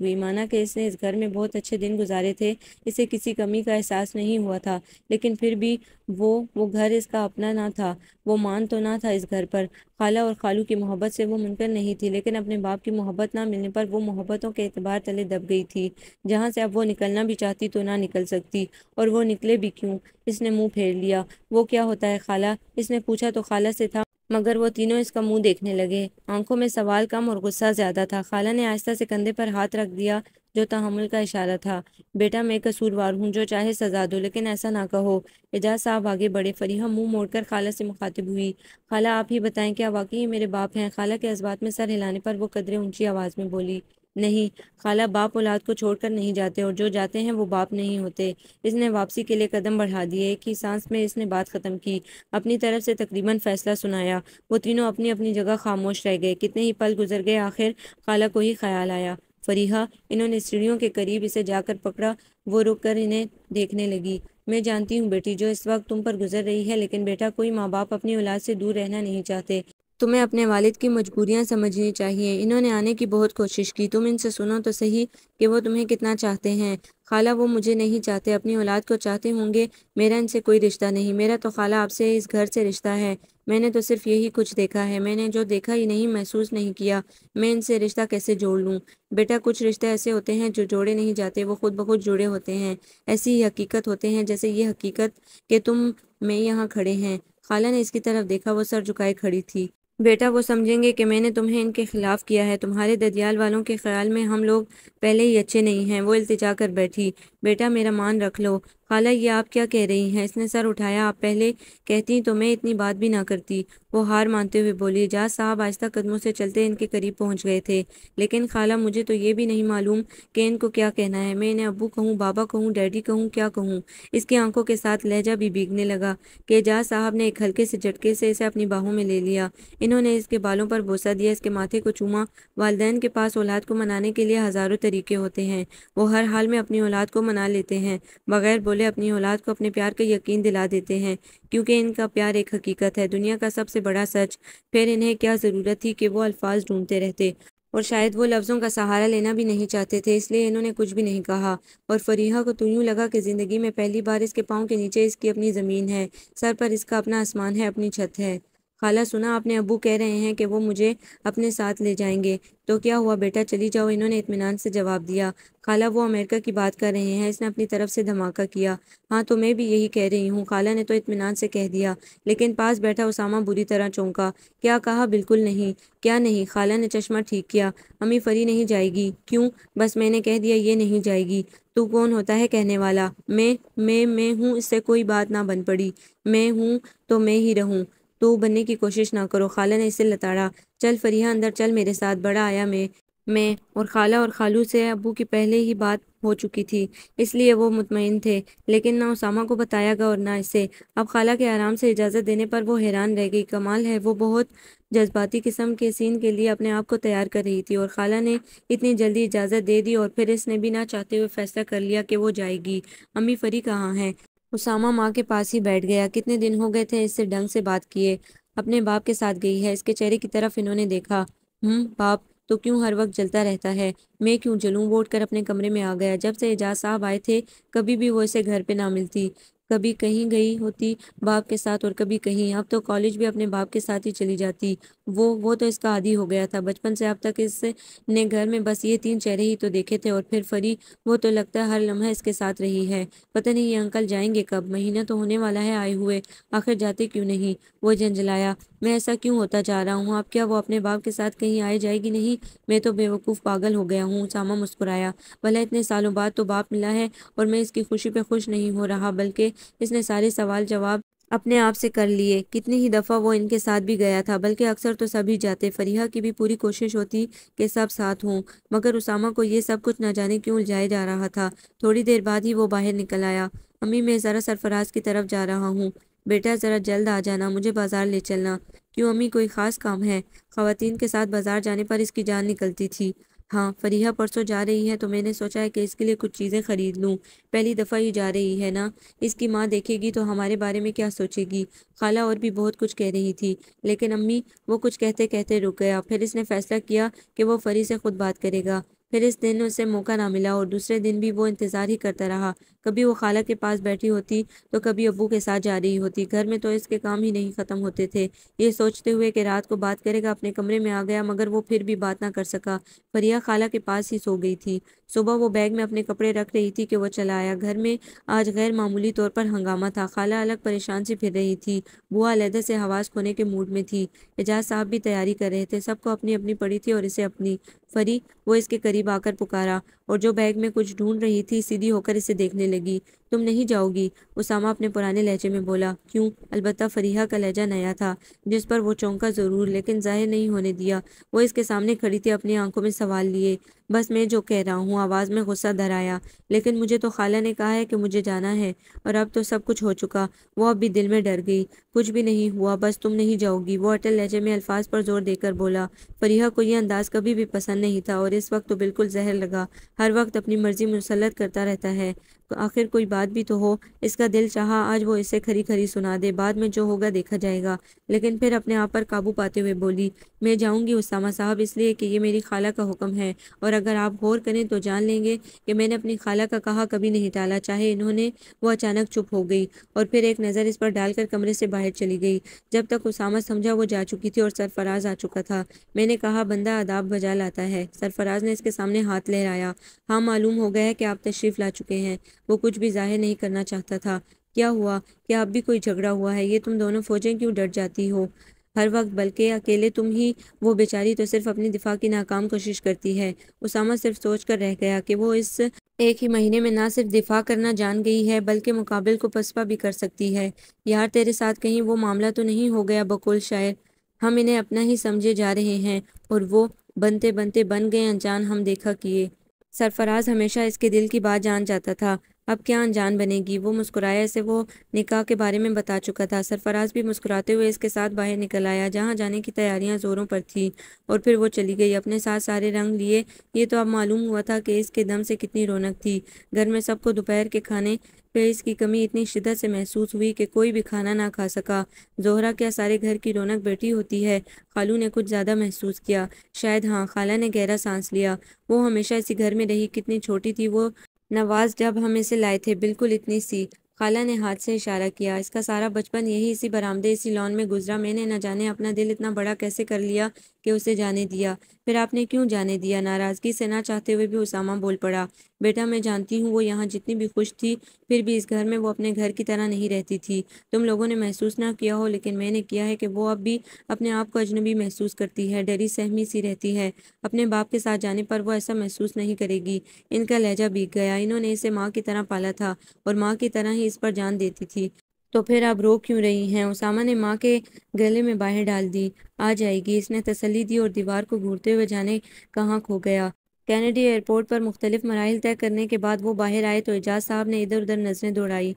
हुई। माना कि इसने इस घर में बहुत अच्छे दिन गुजारे थे। इसे किसी कमी का एहसास नहीं हुआ था। लेकिन फिर भी वो वो घर इसका अपना ना था, वो मान तो ना था इस घर पर। खाला और खालू की मोहब्बत से वो मुनकर नहीं थी, लेकिन अपने बाप की मोहब्बत ना मिलने पर वो मोहब्बतों के एतबार तले दब गई थी। जहाँ से अब वो निकलना भी चाहती तो ना निकल सकती, और वो निकले भी क्यों? इसने मुँह फेर लिया। वो क्या होता है खाला? इसने पूछा तो खाला से था, मगर वो तीनों इसका मुँह देखने लगे। आँखों में सवाल कम और गुस्सा ज़्यादा था। खाला ने आहिस्ता से कंधे पर हाथ रख दिया। जो तहमुल का इशारा था, बेटा, मैं कसूरवार हूँ, जो चाहे सजा दो, लेकिन ऐसा ना कहो। एजाज साहब आगे बढ़े फरीहा मुँह मोड़कर खाला से मुखातिब हुई। खाला, आप ही बताएँ क्या वाकई मेरे बाप हैं। खाला के इस में सर हिलाने पर वो कदरे ऊँची आवाज़ में बोली, नहीं, खाला, बाप औलाद को छोड़कर नहीं जाते, और जो जाते हैं वो बाप नहीं होते। इसने वापसी के लिए कदम बढ़ा दिए, एक ही सांस में इसने बात ख़त्म की। अपनी तरफ़ से तकरीबन फैसला सुनाया। वो तीनों अपनी अपनी जगह खामोश रह गए। कितने ही पल गुजर गए, आखिर खाला को ही ख्याल आया। फरीहा, इन्होंने सीढ़ियों के करीब इसे जाकर पकड़ा। वो रुक कर इन्हें देखने लगी। मैं जानती हूँ बेटी, जो इस वक्त तुम पर गुजर रही है, लेकिन बेटा, कोई माँ बाप अपनी औलाद से दूर रहना नहीं चाहते। तुम्हें अपने वालिद की मजबूरियाँ समझनी चाहिए। इन्होंने आने की बहुत कोशिश की। तुम इनसे सुनो तो सही कि वो तुम्हें कितना चाहते हैं। खाला, वो मुझे नहीं चाहते। अपनी औलाद को चाहते होंगे, मेरा इनसे कोई रिश्ता नहीं। मेरा तो खाला आपसे इस घर से रिश्ता है। मैंने तो सिर्फ़ यही कुछ देखा है। मैंने जो देखा ही नहीं, महसूस नहीं किया। मैं इनसे रिश्ता कैसे जोड़ लूँ? बेटा, कुछ रिश्ते ऐसे होते हैं जो जोड़े नहीं जाते, वो खुद ब खुद जुड़े होते हैं। ऐसी ही हकीकत होते हैं जैसे ये हकीकत कि तुम मैं यहाँ खड़े हैं। खाला ने इसकी तरफ़ देखा, वो सर झुकाए खड़ी थी। बेटा, वो समझेंगे कि मैंने तुम्हें इनके खिलाफ किया है। तुम्हारे ददियाल वालों के ख्याल में हम लोग पहले ही अच्छे नहीं हैं। वो इल्तिजा कर बैठी। बेटा, मेरा मान रख लो। खाला ये आप क्या कह रही हैं? इसने सर उठाया। आप पहले कहती तो मैं इतनी बात भी ना करती। वो हार मानते हुए बोली, जा साहब आहिस्ता कदमों से चलते इनके करीब पहुँच गए थे। लेकिन खाला, मुझे तो ये भी नहीं मालूम कि इनको क्या कहना है। मैं इन्हें अबू कहूँ, बाबा कहूँ, डैडी कहूँ, क्या कहूँ? इसकी आँखों के साथ लहजा भी भीगने लगा कि एजाज साहब ने एक हल्के से झटके से इसे अपनी बाहों में ले लिया। इन्होंने इसके बालों पर बोसा दिया। इसके माथे को चूमा। वालदेन के पास औलाद को मनाने के लिए हज़ारों तरीके होते हैं। वो हर हाल में अपनी औलाद को मना लेते हैं। बगैर बोले अपनी औलाद को अपने प्यार का यकीन दिला देते हैं, क्योंकि इनका प्यार एक हकीकत है। दुनिया का सबसे बड़ा सच, फिर इन्हें क्या ज़रूरत थी कि वो अल्फाज ढूंढते रहते? और शायद वो लफ्ज़ों का सहारा लेना भी नहीं चाहते थे, इसलिए इन्होंने कुछ भी नहीं कहा। और फरीहा को तो यूँ लगा कि ज़िंदगी में पहली बार इसके पाँव के नीचे इसकी अपनी ज़मीन है, सर पर इसका अपना आसमान है, अपनी छत है। खाला सुना, आपने अबू कह रहे हैं कि वो मुझे अपने साथ ले जाएँगे। तो क्या हुआ बेटा? चली जाओ। इन्होंने इतमान से जवाब दिया। खाला, वो अमेरिका की बात कर रहे हैं। इसने अपनी तरफ़ से धमाका किया। हाँ तो मैं भी यही कह रही हूँ। खाला ने तो इतमान से कह दिया, लेकिन पास बैठा उसामा बुरी तरह चौंका। क्या कहा? बिल्कुल नहीं। क्या नहीं? खाला ने चश्मा ठीक किया। अम्मी फरी नहीं जाएगी। क्यों? बस मैंने कह दिया, ये नहीं जाएगी। तू कौन होता है कहने वाला? मैं मैं मैं हूँ। इससे कोई बात ना बन पड़ी। मैं हूँ तो मैं ही रहूँ। तो बनने की कोशिश ना करो। खाला ने इसे लताड़ा। चल फरिया अंदर चल मेरे साथ। बड़ा आया मैं मैं और खाला और खालू से अबू की पहले ही बात हो चुकी थी, इसलिए वो मुतमिन थे। लेकिन ना उसामा को बताया गया और ना इसे। अब खाला के आराम से इजाज़त देने पर वो हैरान रह गई। कमाल है, वो बहुत जज्बाती किस्म के सीन के लिए अपने आप को तैयार कर रही थी और खाला ने इतनी जल्दी इजाज़त दे दी और फिर इसने भी ना चाहते हुए फैसला कर लिया कि वो जाएगी। अम्मी फरी कहाँ हैं? उसामा माँ के पास ही बैठ गया। कितने दिन हो गए थे इससे ढंग से बात किए। अपने बाप के साथ गई है। इसके चेहरे की तरफ़ इन्होंने देखा हम्म बाप तो क्यों हर वक्त जलता रहता है? मैं क्यों जलूं? वोट कर अपने कमरे में आ गया। जब से एजाज साहब आए थे, कभी भी वो इसे घर पे ना मिलती। कभी कहीं गई होती बाप के साथ और कभी कहीं। अब तो कॉलेज भी अपने बाप के साथ ही चली जाती। वो वो तो इसका आदि हो गया था। बचपन से अब तक इसने घर में बस ये तीन चेहरे ही तो देखे थे और फिर फरी, वो तो लगता है हर लम्हा इसके साथ रही है। पता नहीं ये अंकल जाएँगे कब? महीना तो होने वाला है आए हुए। आखिर जाते क्यों नहीं? वो झंझलाया। मैं ऐसा क्यों होता जा रहा हूँ? अब क्या वो अपने बाप के साथ कहीं आए जाएगी नहीं? मैं तो बेवकूफ़ पागल हो गया हूँ, सामा मुस्कुराया। भला इतने सालों बाद तो बाप मिला है और मैं इसकी खुशी पे खुश नहीं हो रहा, बल्कि इसने सारे सवाल जवाब अपने आप से कर लिए। कितनी ही दफ़ा वो इनके साथ भी गया था, बल्कि अक्सर तो सभी जाते। फरीहा की भी पूरी कोशिश होती कि सब साथ हों, मगर उसामा को ये सब कुछ ना जाने क्यों उलझाए जा रहा था। थोड़ी देर बाद ही वो बाहर निकल आया। अम्मी, मैं ज़रा सरफराज की तरफ़ जा रहा हूँ। बेटा, ज़रा जल्द आ जाना, मुझे बाज़ार ले चलना। क्यों अम्मी, कोई ख़ास काम है? ख़वातीन के साथ बाज़ार जाने पर इसकी जान निकलती थी। हाँ फरीहा परसों जा रही है तो मैंने सोचा है कि इसके लिए कुछ चीज़ें ख़रीद लूँ। पहली दफ़ा ही जा रही है ना? इसकी माँ देखेगी तो हमारे बारे में क्या सोचेगी। खाला और भी बहुत कुछ कह रही थी, लेकिन अम्मी, वो कुछ कहते कहते रुक गया। फिर इसने फैसला किया कि वो फरी से खुद बात करेगा। फिर इस दिन उसे मौका ना मिला और दूसरे दिन भी वो इंतज़ार ही करता रहा। कभी वो खाला के पास बैठी होती तो कभी अबू के साथ जा रही होती। घर में तो इसके काम ही नहीं ख़त्म होते थे। ये सोचते हुए कि रात को बात करेगा, अपने कमरे में आ गया, मगर वो फिर भी बात ना कर सका। फरिया खाला के पास ही सो गई थी। सुबह वो बैग में अपने कपड़े रख रही थी कि वो चला आया। घर में आज गैर मामूली तौर पर हंगामा था। खाला अलग परेशान से फिर रही थी। बुआ अलहदा से हवास खोने के मूड में थी। एजाज साहब भी तैयारी कर रहे थे। सबको अपनी अपनी पड़ी थी और इसे अपनी फरी, वो इसके करीब आकर पुकारा और जो बैग में कुछ ढूंढ रही थी, सीधी होकर इसे देखने लगी। तुम नहीं जाओगी। उसामा अपने पुराने लहजे में बोला, क्यों? अलबत्ता फरीहा का लहजा नया था, जिस पर वो चौंका ज़रूर, लेकिन ज़ाहिर नहीं होने दिया। वो इसके सामने खड़ी थी, अपनी आँखों में सवाल लिए। बस मैं जो कह रहा हूँ, आवाज़ में गुस्सा धर आया लेकिन मुझे तो खाला ने कहा है कि मुझे जाना है, और अब तो सब कुछ हो चुका। वो अब भी दिल में डर गई। कुछ भी नहीं हुआ, बस तुम नहीं जाओगी। वो अटल लहजे में अल्फाज पर ज़ोर देकर बोला, फरीहा को यह अंदाज कभी भी पसंद नहीं था, और इस वक्त तो बिल्कुल जहर लगा। हर वक्त अपनी मर्ज़ी मुसलत करता रहता है। आखिर कोई बात भी तो हो। इसका दिल चाहा, आज वो इसे खरी खरी सुना दे। बाद में जो होगा देखा जाएगा। लेकिन फिर अपने आप पर काबू पाते हुए बोली, मैं जाऊँगी उसामा साहब इसलिए कि ये मेरी खाला का हुक्म है। और अगर आप गौर करें तो जान लेंगे कि मैंने अपनी खाला का कहा कभी नहीं टाला, चाहे इन्होंने वो अचानक चुप हो गई और फिर एक नज़र इस पर डालकर कमरे से बाहर चली गई। जब तक उसामा समझा वो जा चुकी थी और सरफराज आ चुका था। मैंने कहा, बंदा आदाब बजा लाता है। सरफराज ने इसके सामने हाथ लहराया। हाँ मालूम हो गया है कि आप तशरीफ़ ला चुके हैं। वो कुछ भी ज़ाहिर नहीं करना चाहता था। क्या हुआ? क्या अब भी कोई झगड़ा हुआ है? ये तुम दोनों फौजें क्यों डर जाती हो? हर वक्त बल्कि अकेले तुम ही, वो बेचारी तो सिर्फ़ अपनी दिफा की नाकाम कोशिश करती है। उसामा सिर्फ़ सोच कर रह गया कि वो इस एक ही महीने में ना सिर्फ़ दिफा करना जान गई है, बल्कि मुकाबिल को पसपा भी कर सकती है। यार, तेरे साथ कहीं वो मामला तो नहीं हो गया बकुल शायर? हम इन्हें अपना ही समझे जा रहे हैं, और वो बनते बनते बन गए अनजान हम देखा किए। सरफराज हमेशा इसके दिल की बात जान जाता था। अब क्या अनजान बनेगी? वो मुस्कुराया से वो निकाह के बारे में बता चुका था। सरफराज भी मुस्कुराते हुए इसके साथ बाहर निकल आया, जहाँ जाने की तैयारियाँ ज़ोरों पर थी और फिर वो चली गई। अपने साथ सारे रंग लिए। ये तो अब मालूम हुआ था कि इसके दम से कितनी रौनक थी। घर में सबको दोपहर के खाने पे इसकी कमी इतनी शिदत से महसूस हुई कि कोई भी खाना ना खा सका। जोहरा क्या सारे घर की रौनक बैठी होती है? खालू ने कुछ ज़्यादा महसूस किया। शायद हाँ खाला ने गहरा सांस लिया। वो हमेशा इसी घर में रही। कितनी छोटी थी वो नवाज़ जब हम इसे लाए थे, बिल्कुल इतनी सी। खाला ने हाथ से इशारा किया, इसका सारा बचपन यही इसी बरामदे, इसी लॉन में गुजरा। मैंने न जाने अपना दिल इतना बड़ा कैसे कर लिया। कि उसे जाने दिया। फिर आपने क्यों जाने दिया? नाराज़गी से ना चाहते हुए भी उसामा बोल पड़ा, बेटा, मैं जानती हूँ वो यहाँ जितनी भी खुश थी, फिर भी इस घर में वो अपने घर की तरह नहीं रहती थी। तुम लोगों ने महसूस ना किया हो, लेकिन मैंने किया है कि वो अब भी अपने आप को अजनबी महसूस करती है, डरी सहमी सी रहती है। अपने बाप के साथ जाने पर वो ऐसा महसूस नहीं करेगी। इनका लहजा बीत गया। इन्होंने इसे माँ की तरह पाला था और माँ की तरह ही इस पर जान देती थी। तो फिर आप रो क्यों रही हैं? उसामा ने माँ के गले में बाहें डाल दी। आ जाएगी। इसने तसली दी और दीवार को घूरते हुए जाने कहाँ खो गया? कैनेडी एयरपोर्ट पर मुख्तलिफ़ मराहल तय करने के बाद वो बाहर आए तो एजाज साहब ने इधर उधर नज़रें दौड़ाई।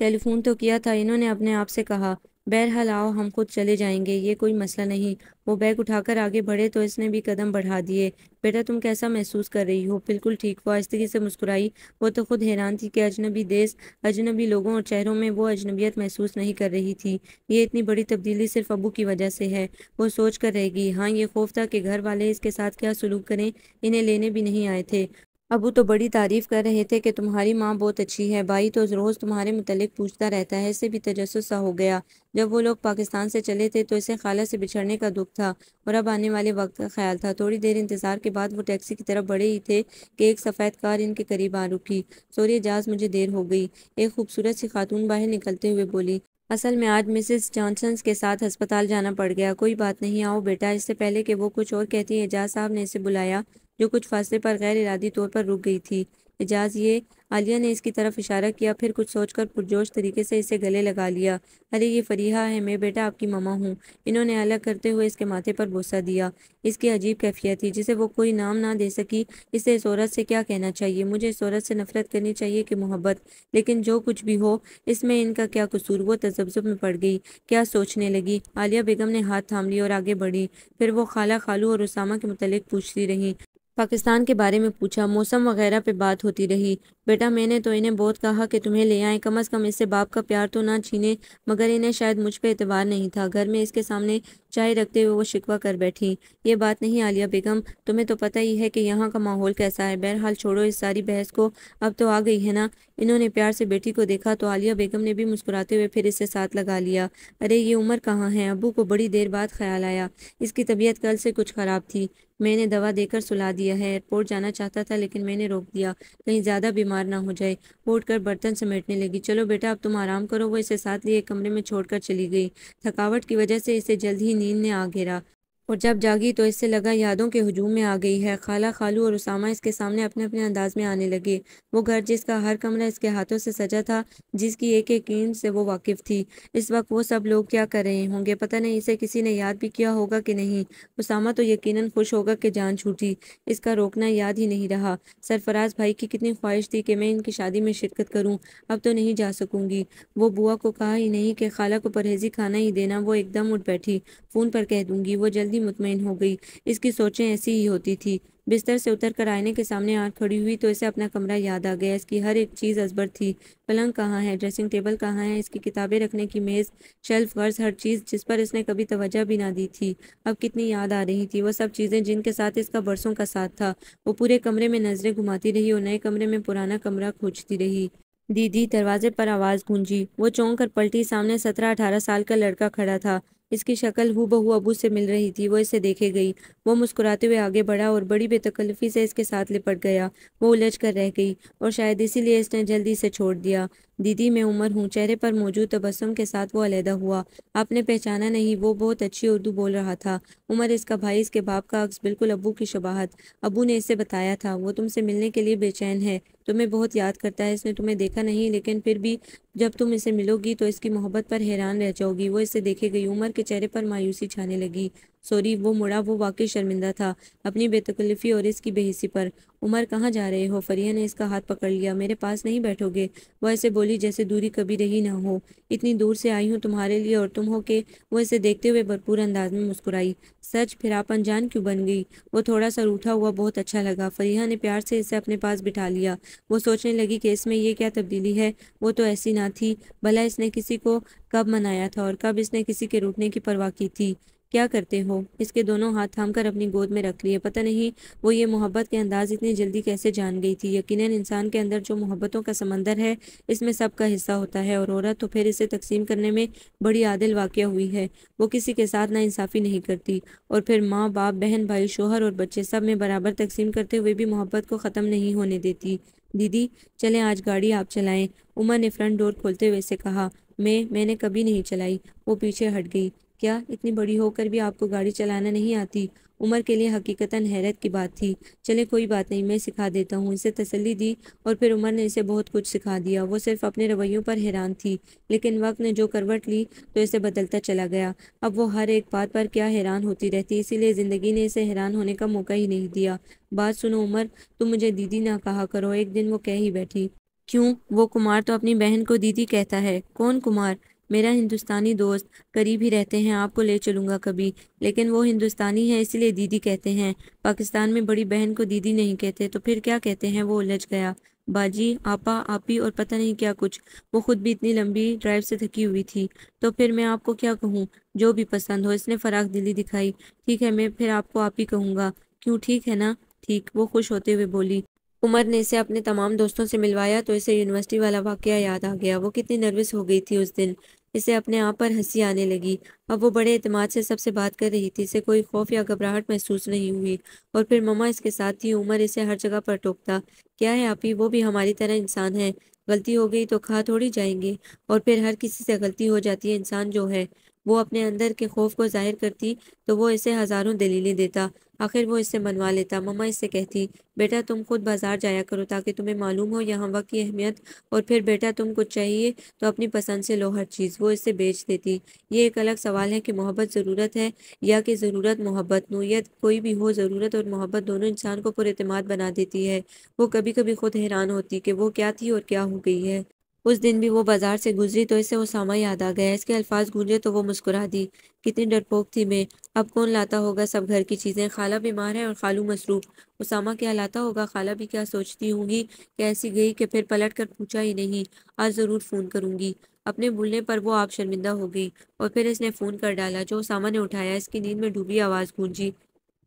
टेलीफोन तो किया था। इन्होंने अपने आप से कहा बहरहाल आओ, हम खुद चले जाएँगे, ये कोई मसला नहीं। वो बैग उठाकर आगे बढ़े तो इसने भी कदम बढ़ा दिए। बेटा, तुम कैसा महसूस कर रही हो? बिल्कुल ठीक, वो आस्तगी से मुस्कुराई। वो तो खुद हैरान थी कि अजनबी देश, अजनबी लोगों और चेहरों में वो अजनबियत महसूस नहीं कर रही थी। ये इतनी बड़ी तब्दीली सिर्फ़ अबू की वजह से है। वो सोच कर रहेगी हाँ ये खौफ था कि घर वाले इसके साथ क्या सलूक करें? इन्हें लेने भी नहीं आए थे। अबू तो बड़ी तारीफ़ कर रहे थे कि तुम्हारी माँ बहुत अच्छी है भाई। तो रोज़ तुम्हारे मुतलिक पूछता रहता है, इससे भी तजस्सुस सा हो गया। जब वो लोग पाकिस्तान से चले थे तो इसे खाला से बिछड़ने का दुख था और अब आने वाले वक्त का ख्याल था। थोड़ी देर इंतज़ार के बाद वो टैक्सी की तरफ़ बढ़े ही थे कि एक सफ़ेद कार इनके करीब आ रुकी। सोरी एजाज मुझे देर हो गई। एक खूबसूरत सी खातून बाहर निकलते हुए बोली, असल में आज मिसेस जॉनसन के साथ अस्पताल जाना पड़ गया। कोई बात नहीं, आओ बेटा। इससे पहले कि वो कुछ और कहती है एजाज साहब ने इसे बुलाया। जो कुछ फासले पर गैर इरादी तौर पर रुक गई थी। एजाज, ये आलिया ने इसकी तरफ़ इशारा किया, फिर कुछ सोचकर पुरजोश तरीके से इसे गले लगा लिया। अरे, ये फरीहा है, मैं बेटा आपकी ममा हूँ। इन्होंने अलग करते हुए इसके माथे पर बोसा दिया। इसकी अजीब कैफियत थी, जिसे वो कोई नाम ना दे सकी। इसे इस औरत से क्या कहना चाहिए? मुझे इस औरत से नफरत करनी चाहिए कि मोहब्बत। लेकिन जो कुछ भी हो, इसमें इनका क्या कसूर? वो तजब्जुब में पड़ गई, क्या सोचने लगी? आलिया बेगम ने हाथ थाम लिया और आगे बढ़ी। फिर वो खाला खालू और उसामा के मुतलिक पूछती रही पाकिस्तान के बारे में पूछा, मौसम वगैरह पे बात होती रही। बेटा, मैंने तो इन्हें बहुत कहा कि तुम्हें ले आए। कम अज़ कम इससे बाप का प्यार तो ना छीने, मगर इन्हें शायद मुझ पर एतबार नहीं था। घर में इसके सामने चाय रखते हुए वो शिकवा कर बैठी। ये बात नहीं आलिया बेगम, तुम्हें तो पता ही है कि यहाँ का माहौल कैसा है। बहरहाल छोड़ो इस सारी बहस को, अब तो आ गई है ना। इन्होंने प्यार से बेटी को देखा तो आलिया बेगम ने भी मुस्कुराते हुए फिर इसे साथ लगा लिया। अरे, ये उम्र कहाँ है? अबू को बड़ी देर बाद ख्याल आया। इसकी तबीयत कल से कुछ ख़राब थी। मैंने दवा देकर सुला दिया है। एयरपोर्ट जाना चाहता था लेकिन मैंने रोक दिया। कहीं ज़्यादा बीमार ना हो जाए। उठ कर बर्तन समेटने लगी। चलो बेटा, अब तुम आराम करो। वो इसे साथ लिए कमरे में छोड़कर चली गई। थकावट की वजह से इसे जल्द ही नींद ने आ घेरा और जब जागी तो इससे लगा यादों के हजूम में आ गई है। खाला खालू और उसामा इसके सामने अपने अपने अंदाज में आने लगे। वो घर जिसका हर कमरा इसके हाथों से सजा था, जिसकी एक एक ईंट से वो वाकिफ थी। इस वक्त वो सब लोग क्या कर रहे होंगे? पता नहीं, इसे किसी ने याद भी किया होगा कि नहीं? उसामा तो यकीन खुश होगा कि जान छूटी। इसका रोकना याद ही नहीं रहा। सरफराज भाई की कितनी ख्वाहिश थी कि मैं इनकी शादी में शिरकत करूँ, अब तो नहीं जा सकूँगी। वो बुआ को कहा ही नहीं कि खाला को परहेजी खाना ही देना। वो एकदम उठ बैठी। फ़ोन पर कह दूँगी, वो जल्दी मुतमिन हो गई। इसकी सोचें ऐसी ही होती थी। बिस्तर से उतर कर आईने के सामने आ खड़ी हुई तो इसे अपना कमरा याद आ गया। इसकी हर एक चीज़ अजबर थी। पलंग कहाँ है? ड्रेसिंग टेबल कहाँ है? इसकी किताबें रखने की मेज़, शेल्फ वर्स हर चीज़ जिस पर इसने कभी तवज्जो भी ना दी थी। अब कितनी याद आ रही थी। वो सब चीज़ें जिनके साथ इसका बरसों का साथ था। वो पूरे कमरे में नज़रें घुमाती रही और नए कमरे में पुराना कमरा खोजती रही। दीदी, दरवाजे पर आवाज़ गूंजी। वो चौंक कर पलटी। सामने सत्रह अठारह साल का लड़का खड़ा था। इसकी शक्ल हु बहू अबू से मिल रही थी, वो इसे देखे गई। वो मुस्कुराते हुए आगे बढ़ा और बड़ी बेतकल्फ़ी से इसके साथ लिपट गया। वो उलझ कर रह गई और शायद इसीलिए इसने जल्दी से छोड़ दिया। दीदी, मैं उमर हूँ, चेहरे पर मौजूद तबस्सुम के साथ वो अलहदा हुआ। आपने पहचाना नहीं, वो बहुत अच्छी उर्दू बोल रहा था। उमर इसका भाई, इसके बाप का अक्स बिल्कुल अबू की शबाहत। अबू ने इसे बताया था, वो तुमसे मिलने के लिए बेचैन है। तुम्हें बहुत याद करता है, इसने तुम्हें देखा नहीं, लेकिन फिर भी जब तुम इसे मिलोगी तो इसकी मोहब्बत पर हैरान रह जाओगी। वो इसे देखे गई, उमर के चेहरे पर मायूसी छाने लगी। सॉरी, वो मुड़ा, वो वाकई शर्मिंदा था अपनी बेतकल्फ़ी और इसकी बेहिसी पर। उमर, कहाँ जा रहे हो? फरिया ने इसका हाथ पकड़ लिया। मेरे पास नहीं बैठोगे? वह ऐसे बोली जैसे दूरी कभी रही ना हो। इतनी दूर से आई हूँ तुम्हारे लिए और तुम हो के वो इसे देखते हुए भरपूर अंदाज में मुस्कुराई। सच, फिर आप अनजान क्यों बन गई? वो थोड़ा सा रूठा हुआ बहुत अच्छा लगा। फरिया ने प्यार से इसे अपने पास बिठा लिया। वो सोचने लगी कि इसमें ये क्या तब्दीली है? वो तो ऐसी ना थी। भला इसने किसी को कब मनाया था और कब इसने किसी के रूठने की परवाह की थी? क्या करते हो? इसके दोनों हाथ थाम कर अपनी गोद में रख लिए। पता नहीं, वो ये मोहब्बत के अंदाज इतनी जल्दी कैसे जान गई थी। यकीनन इंसान के अंदर जो मोहब्बतों का समंदर है, इसमें सबका हिस्सा होता है और औरत तो फिर इसे तकसीम करने में बड़ी आदिल वाक़ हुई है। वो किसी के साथ ना इंसाफ़ी नहीं करती और फिर माँ, बाप, बहन, भाई, शोहर और बच्चे सब में बराबर तकसीम करते हुए भी मोहब्बत को ख़त्म नहीं होने देती। दीदी, चलें आज गाड़ी आप चलाएँ। उमर ने फ्रंट डोर खोलते हुए से कहा, मैं, मैंने कभी नहीं चलाई। वो पीछे हट गई। क्या? इतनी बड़ी होकर भी आपको गाड़ी चलाना नहीं आती। उमर के लिए हकीकतन हैरत की बात थी। चले, कोई बात नहीं, मैं सिखा देता हूँ। इसे तसल्ली दी और फिर उमर ने इसे बहुत कुछ सिखा दिया। वो सिर्फ़ अपने रवैयों पर हैरान थी, लेकिन वक्त ने जो करवट ली तो इसे बदलता चला गया। अब वो हर एक बात पर क्या हैरान होती रहती, इसीलिए ज़िंदगी ने इसे हैरान होने का मौका ही नहीं दिया। बात सुनो उमर, तुम मुझे दीदी ना कहा करो। एक दिन वो कह ही बैठी, क्यों? वो कुमार तो अपनी बहन को दीदी कहता है। कौन कुमार? मेरा हिंदुस्तानी दोस्त करीब ही रहते हैं, आपको ले चलूँगा कभी। लेकिन वो हिंदुस्तानी है, इसलिए दीदी कहते हैं। पाकिस्तान में बड़ी बहन को दीदी नहीं कहते तो फिर क्या कहते हैं? वो उलझ गया। बाजी, आपा, आपी और पता नहीं क्या कुछ। वो खुद भी इतनी लंबी ड्राइव से थकी हुई थी। तो फिर मैं आपको क्या कहूँ? जो भी पसंद हो, इसने फराक दिली दिखाई। ठीक है, मैं फिर आपको आप ही कहूँगा। क्यों? ठीक है ना? ठीक। वो खुश होते हुए बोली उमर ने इसे अपने तमाम दोस्तों से मिलवाया तो इसे यूनिवर्सिटी वाला वाकया याद आ गया। वो कितनी नर्वस हो गई थी उस दिन। इसे अपने आप पर हँसी आने लगी। अब वो बड़े एतमाद से सबसे बात कर रही थी। इसे कोई खौफ या घबराहट महसूस नहीं हुई। और फिर ममा इसके साथ थी। उमर इसे हर जगह पर टोकता। क्या है, आप ही? वो भी हमारी तरह इंसान है। गलती हो गई तो खा थोड़ी जाएँगे। और फिर हर किसी से गलती हो जाती है। इंसान जो है वो अपने अंदर के खौफ को ज़ाहिर करती तो वो इसे हज़ारों दलीलें देता। आखिर वो इससे मनवा लेता। मम्मा इससे कहती, बेटा तुम खुद बाज़ार जाया करो ताकि तुम्हें मालूम हो यहाँ वक्त की अहमियत, और फिर बेटा तुम कुछ चाहिए तो अपनी पसंद से लो हर चीज़। वो इससे बेच देती। ये एक अलग सवाल है कि मोहब्बत ज़रूरत है या कि ज़रूरत मोहब्बत? नोयत कोई भी हो, ज़रूरत और मोहब्बत दोनों इंसान को पुरमाद बना देती है। वो कभी कभी खुद हैरान होती कि वो क्या थी और क्या हो गई है। उस दिन भी वो बाज़ार से गुजरी तो इसे उसामा याद आ गया। इसके अल्फाज गूंजे तो वो मुस्कुरा दी। कितनी डरपोक थी मैं। अब कौन लाता होगा सब घर की चीज़ें? खाला बीमार है और खालू मसरूफ। उसामा क्या लाता होगा? खाला भी क्या सोचती होंगी कि ऐसी गई कि फिर पलट कर पूछा ही नहीं। आज ज़रूर फ़ोन करूँगी। अपने भूलने पर वो आप शर्मिंदा हो गई और फिर इसने फ़ोन कर डाला। जो उसामा ने उठाया, इसकी नींद में डूबी आवाज़ गूंजी।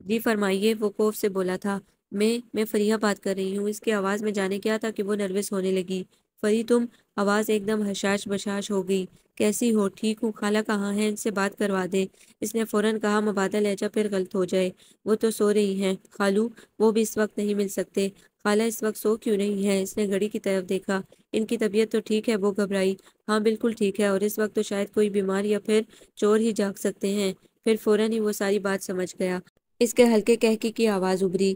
जी फरमाइए, वो कोफ से बोला था, मैं मैं फरिया बात कर रही हूँ। इसकी आवाज़ में जाने क्या था कि वो नर्वस होने लगी। फरी तुम आवाज़ एकदम हशाश बशाश हो गई। कैसी हो? ठीक हूँ। खाला कहाँ है? इनसे बात करवा दे। इसने फ़ौरन कहा मबादा लहजा फिर गलत हो जाए। वो तो सो रही हैं। खालू, वो भी इस वक्त नहीं मिल सकते। खाला इस वक्त सो क्यों नहीं है? इसने घड़ी की तरफ़ देखा। इनकी तबीयत तो ठीक है, वो घबराई। हाँ बिल्कुल ठीक है, और इस वक्त तो शायद कोई बीमार या फिर चोर ही जाग सकते हैं। फिर फ़ौरन ही वो सारी बात समझ गया। इसके हल्के कहकी की आवाज़ उभरी।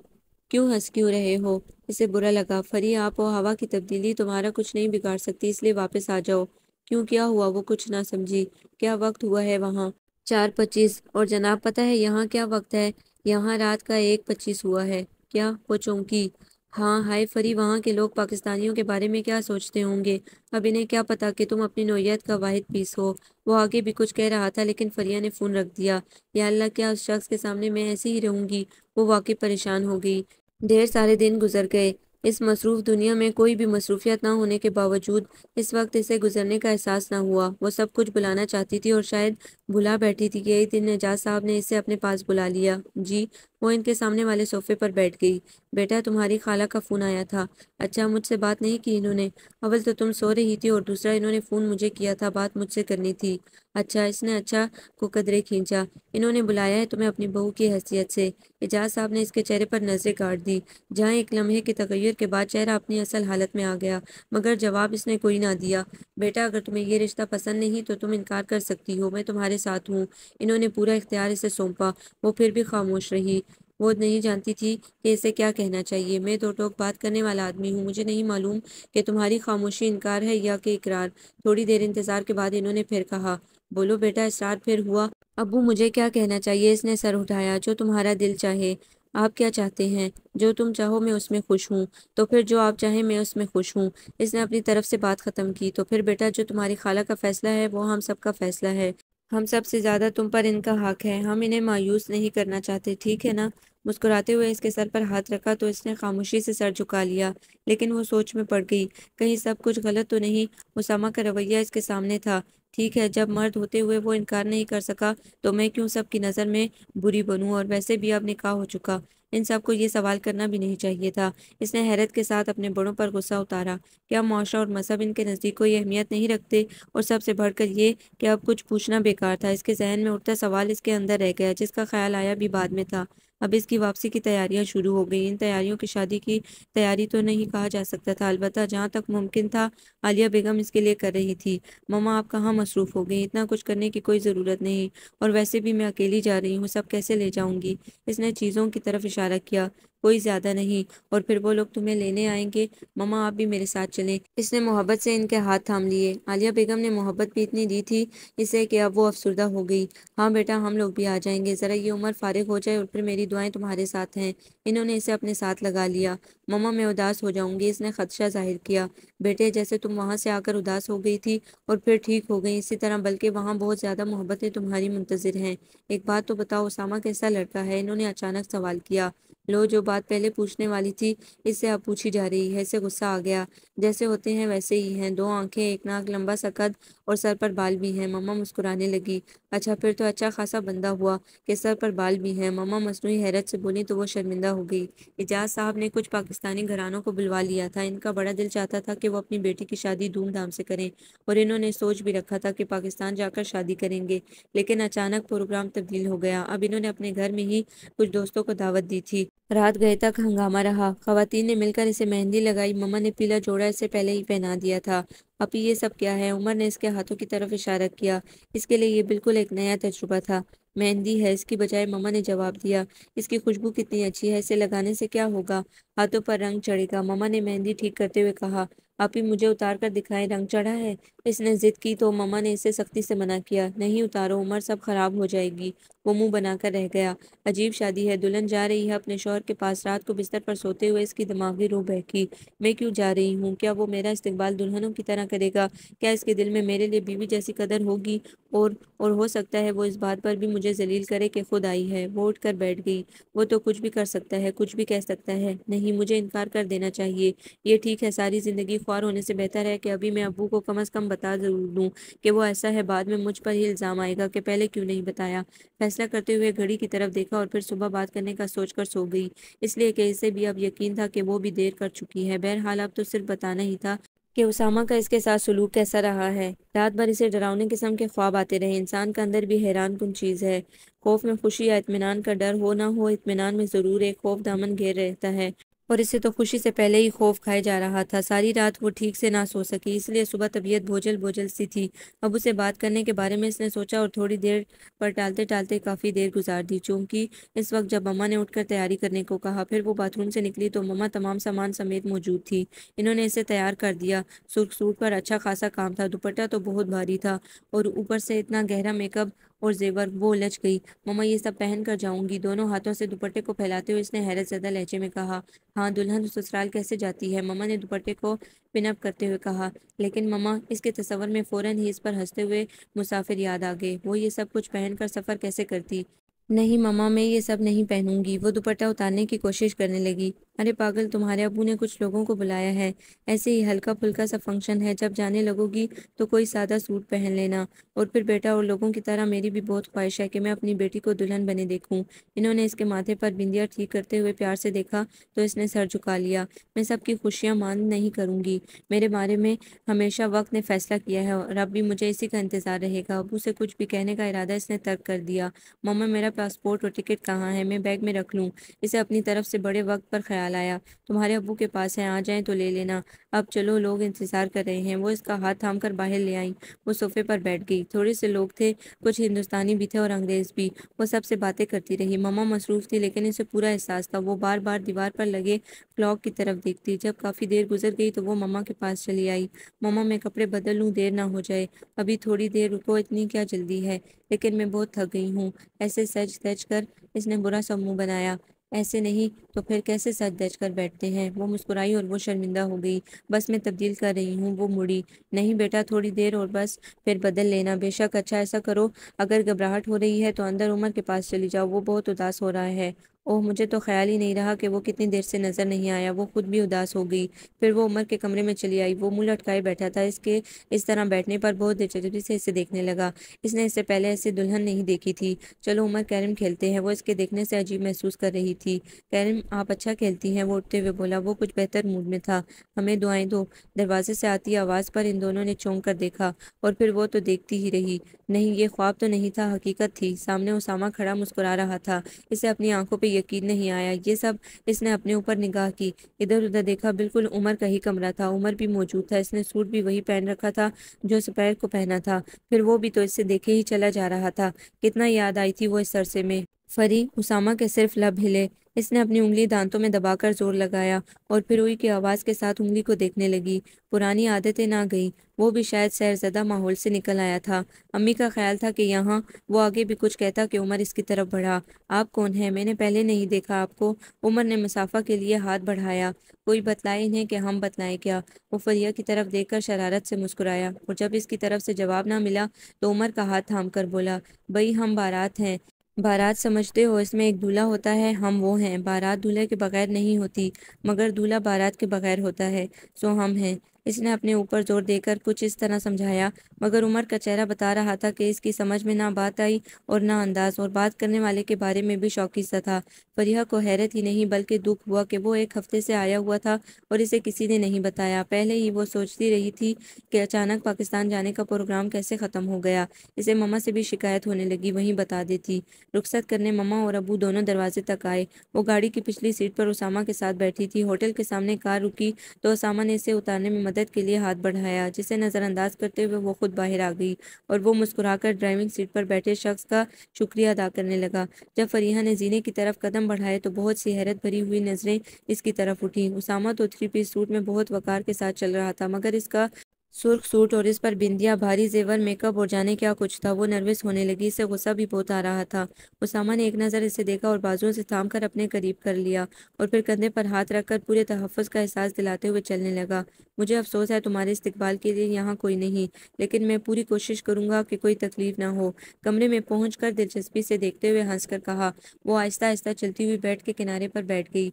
क्यों हंस क्यों रहे हो? इसे बुरा लगा। फरी आप और हवा की तब्दीली तुम्हारा कुछ नहीं बिगाड़ सकती, इसलिए वापस आ जाओ। क्यों क्या हुआ? वो कुछ ना समझी। क्या वक्त हुआ है वहाँ? चार पच्चीस। और जनाब, पता है यहाँ क्या वक्त है? यहाँ रात का एक पच्चीस हुआ है। क्या? वो चौंकी। हाँ हाय फरी, वहाँ के लोग पाकिस्तानियों के बारे में क्या सोचते होंगे? अब इन्हें क्या पता कि तुम अपनी नोयत का वाहिद पीस हो। वो आगे भी कुछ कह रहा था, लेकिन फरिया ने फ़ोन रख दिया। या अल्लाह, क्या उस शख्स के सामने मैं ऐसी ही रहूँगी? वो वाकई परेशान हो गई। ढेर सारे दिन गुजर गए। इस मसरूफ़ दुनिया में कोई भी मसरूफियत ना होने के बावजूद इस वक्त इसे गुजरने का एहसास ना हुआ। वो सब कुछ बुलाना चाहती थी और शायद बुला बैठी थी एक दिन एजाज साहब ने इसे अपने पास बुला लिया। जी वो इनके सामने वाले सोफे पर बैठ गई। बेटा, तुम्हारी खाला का फ़ोन आया था। अच्छा मुझसे बात नहीं की इन्होंने। अव्वल तो तुम सो रही थी और दूसरा इन्होंने फ़ोन मुझे किया था। बात मुझसे करनी थी। अच्छा इसने अच्छा को कदरे खींचा। इन्होंने बुलाया है तुम्हें अपनी बहू की हैसियत से। एजाज साहब ने इसके चेहरे पर नज़रें काट दी। जहाँ एक लम्हे के तगैर के बाद चेहरा अपनी असल हालत में आ गया, मगर जवाब इसने कोई ना दिया। बेटा, अगर तुम्हें ये रिश्ता पसंद नहीं तो तुम इनकार कर सकती हो। मैं तुम्हारे साथ हूँ। इन्होंने पूरा इख्तियार इसे सौंपा। वो फिर भी खामोश रही। वो नहीं जानती थी कि इसे क्या कहना चाहिए। मैं दो टोक बात करने वाला आदमी हूँ। मुझे नहीं मालूम कि तुम्हारी खामोशी इनकार है या कि इकरार। थोड़ी देर इंतज़ार के बाद इन्होंने फिर कहा, बोलो बेटा इसरार फिर हुआ। अबू, मुझे क्या कहना चाहिए? इसने सर उठाया, जो तुम्हारा दिल चाहे। आप क्या चाहते हैं? जो तुम चाहो मैं उसमें खुश हूँ। तो फिर जो आप चाहें मैं उसमें खुश हूँ। इसने अपनी तरफ़ से बात ख़त्म की। तो फिर बेटा, जो तुम्हारी खाला का फैसला है, वो हम सब का फैसला है। हम सबसे ज़्यादा तुम पर इनका हक है। हम इन्हें मायूस नहीं करना चाहते, ठीक है ना? मुस्कुराते हुए इसके सर पर हाथ रखा तो इसने खामोशी से सर झुका लिया, लेकिन वो सोच में पड़ गई, कहीं सब कुछ गलत तो नहीं, उसामा का रवैया इसके सामने था। ठीक है, जब मर्द होते हुए वो इनकार नहीं कर सका तो मैं क्यों सबकी नज़र में बुरी बनूं? और वैसे भी अब निकाह हो चुका। इन सबको ये सवाल करना भी नहीं चाहिए था। इसने हैरत के साथ अपने बड़ों पर गुस्सा उतारा। क्या मुआशा और मज़हब इनके नज़दीक कोई अहमियत नहीं रखते? और सबसे बढ़कर ये कि अब कुछ पूछना बेकार था। इसके जहन में उठता सवाल इसके अंदर रह गया, जिसका ख्याल आया भी बाद में था। अब इसकी वापसी की तैयारियाँ शुरू हो गई। इन तैयारियों की शादी की तैयारी तो नहीं कहा जा सकता था अलबत् जहाँ तक मुमकिन था आलिया बेगम इसके लिए कर रही थी। ममा आप कहाँ मसरूफ़ हो गई? इतना कुछ करने की कोई ज़रूरत नहीं और वैसे भी मैं अकेली जा रही हूँ, सब कैसे ले जाऊँगी? इसने चीज़ों की तरफ़ इशारा किया। कोई ज़्यादा नहीं। और फिर वो लोग तुम्हें लेने आएँगे। ममा आप भी मेरे साथ चलें। इसने मोहब्बत से इनके हाथ थाम लिए। आलिया बेगम ने मोहब्बत भी इतनी दी थी इसे कि अब वो अफसरदा हो गई। हाँ बेटा, हम लोग भी आ जाएँगे। ज़रा ये उम्र फारिग हो जाए और फिर मेरी दुआएँ तुम्हारे साथ हैं। इन्होंने इसे अपने साथ लगा लिया। ममा मैं उदास हो जाऊँगी। इसने खदशा ज़ाहिर किया। बेटे, जैसे तुम वहाँ से आकर उदास हो गई थी और फिर ठीक हो गई। इसी तरह बल्कि वहाँ बहुत ज़्यादा मोहब्बतें तुम्हारी मुंतजर हैं। एक बात तो बताओ, उसामा कैसा लड़का है? इन्होंने अचानक सवाल किया। लो जो बात पहले पूछने वाली थी, इससे अब पूछी जा रही है। इसे गुस्सा आ गया। जैसे होते हैं वैसे ही हैं। दो आँखें, एक नाक लंबा सा कद और सर पर बाल भी हैं। मम्मा मुस्कुराने लगी। अच्छा फिर तो अच्छा खासा बंदा हुआ कि सर पर बाल भी हैं। मम्मा मसनू हैरत से बोली तो वो शर्मिंदा हो गई। एजाज साहब ने कुछ पाकिस्तानी घरानों को बुलवा लिया था। इनका बड़ा दिल चाहता था कि वो अपनी बेटी की शादी धूमधाम से करें और इन्होंने सोच भी रखा था कि पाकिस्तान जाकर शादी करेंगे। लेकिन अचानक प्रोग्राम तब्दील हो गया। अब इन्होंने अपने घर में ही कुछ दोस्तों को दावत दी थी। रात गए तक हंगामा रहा। खातन ने मिलकर इसे मेहंदी लगाई। ममा ने पीला जोड़ा इसे पहले ही पहना दिया था। अभी ये सब क्या है? उमर ने इसके हाथों की तरफ़ इशारा किया। इसके लिए ये बिल्कुल एक नया तजुर्बा था। मेहंदी है, इसकी बजाय ममा ने जवाब दिया। इसकी खुशबू कितनी अच्छी है, इसे लगाने से क्या होगा? हाथों पर रंग चढ़ेगा। ममा ने मेहंदी ठीक करते हुए कहा, आप ही मुझे उतार कर दिखाएँ, रंग चढ़ा है? इसने जिद की तो ममा ने इसे सख्ती से मना किया। नहीं उतारो, उमर सब खराब हो जाएगी। वो मुँह बनाकर रह गया। अजीब शादी है, दुल्हन जा रही है अपने शोहर के पास, रात को बिस्तर पर सोते हुए इसकी दिमागी रूह बहकी मैं क्यों जा रही हूँ? क्या वो मेरा इस्तेबाल दुल्हनों की तरह करेगा? क्या इसके दिल में मेरे लिए बीवी जैसी कदर होगी? और और हो सकता है वो इस बात पर भी मुझे जलील करे कि खुद आई है, वो उठ कर बैठ गई। वो तो कुछ भी कर सकता है, कुछ भी कह सकता है। नहीं, मुझे इनकार कर देना चाहिए। ये ठीक है, सारी ज़िंदगी ख्वार होने से बेहतर है कि अभी मैं अबू को कम अज़ कम बता ज़रूर दूँ कि वो ऐसा है, बाद में मुझ पर ही इल्ज़ाम आएगा कि पहले क्यों नहीं बताया। फैसला करते हुए घड़ी की तरफ़ देखा और फिर सुबह बात करने का सोचकर सो गई। इसलिए कि इसे भी अब यकीन था कि वो भी देर कर चुकी है। बहरहाल, अब तो सिर्फ़ बताना ही था कि उसामा का इसके साथ सलूक कैसा रहा है। रात भर इसे डरावने किस्म के ख्वाब आते रहे। इंसान का अंदर भी हैरान कन चीज़ है। खौफ में खुशी या इतमान का डर हो ना हो इतमान में ज़रूर एक खौफ दामन घेर रहता है। और इसे तो खुशी से पहले ही खौफ खाए जा रहा था। सारी रात वो ठीक से ना सो सकी, इसलिए सुबह तबीयत बोझल बोझल सी थी। अब उसे बात करने के बारे में इसने सोचा और थोड़ी देर पर टालते टालते काफ़ी देर गुजार दी। चूँकि इस वक्त जब मम्मा ने उठकर तैयारी करने को कहा, फिर वो बाथरूम से निकली तो मम्मा तमाम सामान समेत मौजूद थी। इन्होंने इसे तैयार कर दिया। सुर्ख सूट पर अच्छा खासा काम था। दुपट्टा तो बहुत भारी था और ऊपर से इतना गहरा मेकअप और जेवर, वो उलझ गई। मम्मा, ये सब पहन कर जाऊँगी। दोनों हाथों से दुपट्टे को फैलाते हुए इसने हैरत ज़्यादा लहजे में कहा हाँ दुल्हन ससुराल कैसे जाती है? मम्मा ने दुपट्टे को पिनअप करते हुए कहा, लेकिन मम्मा, इसके तस्वर में फ़ौरन ही इस पर हँसते हुए मुसाफिर याद आ गए। वो ये सब कुछ पहनकर सफ़र कैसे करती? नहीं मम्मा मैं ये सब नहीं पहनूँगी। वो दुपट्टा उतारने की कोशिश करने लगी। अरे पागल, तुम्हारे अबू ने कुछ लोगों को बुलाया है। ऐसे ही हल्का फुल्का सा फ़ंक्शन है। जब जाने लगोगी तो कोई सादा सूट पहन लेना। और फिर बेटा, और लोगों की तरह मेरी भी बहुत ख्वाहिश है कि मैं अपनी बेटी को दुल्हन बने देखूँ। इन्होंने इसके माथे पर बिंदिया ठीक करते हुए प्यार से देखा तो इसने सर झुका लिया। मैं सबकी खुशियाँ मान नहीं करूँगी। मेरे बारे में हमेशा वक्त ने फैसला किया है और अब भी मुझे इसी का इंतज़ार रहेगा। अबू से कुछ भी कहने का इरादा इसने तर्क कर दिया। मम्मा मेरा पासपोर्ट और टिकट कहाँ है? मैं बैग में रख लूँ। इसे अपनी तरफ़ से बड़े वक्त पर ख्याल आया। तुम्हारे अबू के पास है, आ जाएँ तो ले लेना। अब चलो, लोग इंतज़ार कर रहे हैं। वो इसका हाथ थाम कर बाहर ले आई। वो सोफे पर बैठ गई। थोड़े से लोग थे, कुछ हिंदुस्तानी भी थे और अंग्रेज़ भी। वो सबसे बातें करती रही। मम्मा मसरूफ़ थी, लेकिन इसे पूरा एहसास था। वो बार बार दीवार पर लगे क्लॉक की तरफ़ देखती। जब काफ़ी देर गुजर गई तो वो मम्मा के पास चली आई। मम्मा, मैं कपड़े बदल लूँ? देर ना हो जाए। अभी थोड़ी देर रुको, इतनी क्या जल्दी है? लेकिन मैं बहुत थक गई हूँ। ऐसे सच सच कर इसने बुरा सा मुँह बनाया। ऐसे नहीं तो फिर कैसे सच दज कर बैठते हैं? वो मुस्कुराई और वो शर्मिंदा हो गई। बस मैं तब्दील कर रही हूँ, वो मुड़ी। नहीं बेटा, थोड़ी देर और बस, फिर बदल लेना। बेशक अच्छा ऐसा करो। अगर घबराहट हो रही है तो अंदर उमर के पास चली जाओ। वो बहुत उदास हो रहा है। ओह, मुझे तो ख्याल ही नहीं रहा कि वो कितनी देर से नज़र नहीं आया, वो खुद भी उदास हो गई। फिर वो उमर के कमरे में चली आई, वो मुँह लटकाए बैठा था, इसके, इस तरह बैठने पर बहुत दिलचस्पी से इसे देखने लगा। इसने इससे पहले ऐसे दुल्हन नहीं देखी थी। चलो, उमर कैरम खेलते हैं, वो इसके देखने से अजीब महसूस कर रही थी। कैरम, आप अच्छा खेलती हैं? वो उठते हुए बोला, वो कुछ बेहतर मूड में था। हमें दुआएँ दो। दरवाजे से आती आवाज़ पर इन दोनों ने चौंक कर देखा, और फिर वो तो देखती ही रही। नहीं, ये ख्वाब तो नहीं था, हकीकत थी। सामने उसामा खड़ा मुस्कुरा रहा था। इसे अपनी आँखों पर यकीन नहीं आया। ये सब इसने अपने ऊपर निगाह की। इधर उधर देखा, बिल्कुल उमर का ही कमरा था। उमर भी मौजूद था। इसने सूट भी वही पहन रखा था जो सपैर को पहना था। फिर वो भी तो इससे देखे ही चला जा रहा था। कितना याद आई थी वो इस सरसे में। फरी, उसामा के सिर्फ़ लब हिले। इसने अपनी उंगली दांतों में दबाकर ज़ोर लगाया और फिर हुई की आवाज़ के साथ उंगली को देखने लगी। पुरानी आदतें ना गई, वो भी शायद सैरजदा माहौल से निकल आया था। अम्मी का ख्याल था कि यहाँ वो आगे भी कुछ कहता कि उमर इसकी तरफ़ बढ़ा। आप कौन हैं? मैंने पहले नहीं देखा आपको। उमर ने मुसाफा के लिए हाथ बढ़ाया। कोई बतलाए इन्हें कि हम बतलाएँ क्या? वो फरिया की तरफ़ देखकर शरारत से मुस्कुराया और जब इसकी तरफ़ से जवाब ना मिला तो उमर का हाथ थाम कर बोला भई हम बारात हैं। बारात समझते हो, इसमें एक दूल्हा होता है, हम वो हैं। बारात दूल्हे के बगैर नहीं होती, मगर दूल्हा बारात के बगैर होता है, सो हम हैं। इसने अपने ऊपर ज़ोर देकर कुछ इस तरह समझाया। मगर उमर का चेहरा बता रहा था कि इसकी समझ में ना बात आई और ना अंदाज और बात करने वाले के बारे में भी शौकी सा था। फरीहा को हैरत ही नहीं, बल्कि दुख हुआ कि वो एक हफ़्ते से आया हुआ था और इसे किसी ने नहीं बताया। पहले ही वो सोचती रही थी कि अचानक पाकिस्तान जाने का प्रोग्राम कैसे ख़त्म हो गया। इसे ममा से भी शिकायत होने लगी, वहीं बता देती, रुखसत करने ममा और अबू दोनों दरवाजे तक आए। वो गाड़ी की पिछली सीट पर उसामा के साथ बैठी थी। होटल के सामने कार रुकी तो उसामा ने इसे उतारने में मदद के लिए हाथ बढ़ाया, जिसे नज़रअंदाज करते हुए वो खुद बाहर आ गई और वो मुस्कुराकर ड्राइविंग सीट पर बैठे शख्स का शुक्रिया अदा करने लगा। जब फरीहा ने जीने की तरफ़ कदम बढ़ाए तो बहुत सी हैरत भरी हुई नज़रें इसकी तरफ़ उठी। उसामा तो थ्री पीस सूट में बहुत वकार के साथ चल रहा था, मगर इसका सुर्ख सूट और इस पर बिंदिया, भारी जेवर, मेकअप और जाने क्या कुछ था? वो नर्वस होने लगी इसे गुस्सा भी बहुत आ रहा था। उसामा ने एक नज़र इसे देखा और बाजुओं से थाम कर अपने करीब कर लिया और फिर कंधे पर हाथ रखकर पूरे तहफ़ का एहसास दिलाते हुए चलने लगा। मुझे अफसोस है, तुम्हारे इस्तकबाल के लिए यहाँ कोई नहीं, लेकिन मैं पूरी कोशिश करूँगा कि कोई तकलीफ़ ना हो। कमरे में पहुँच दिलचस्पी से देखते हुए हंसकर कहा, वो आहिस्ता आहिस्ता चलती हुई बैठ के किनारे पर बैठ गई।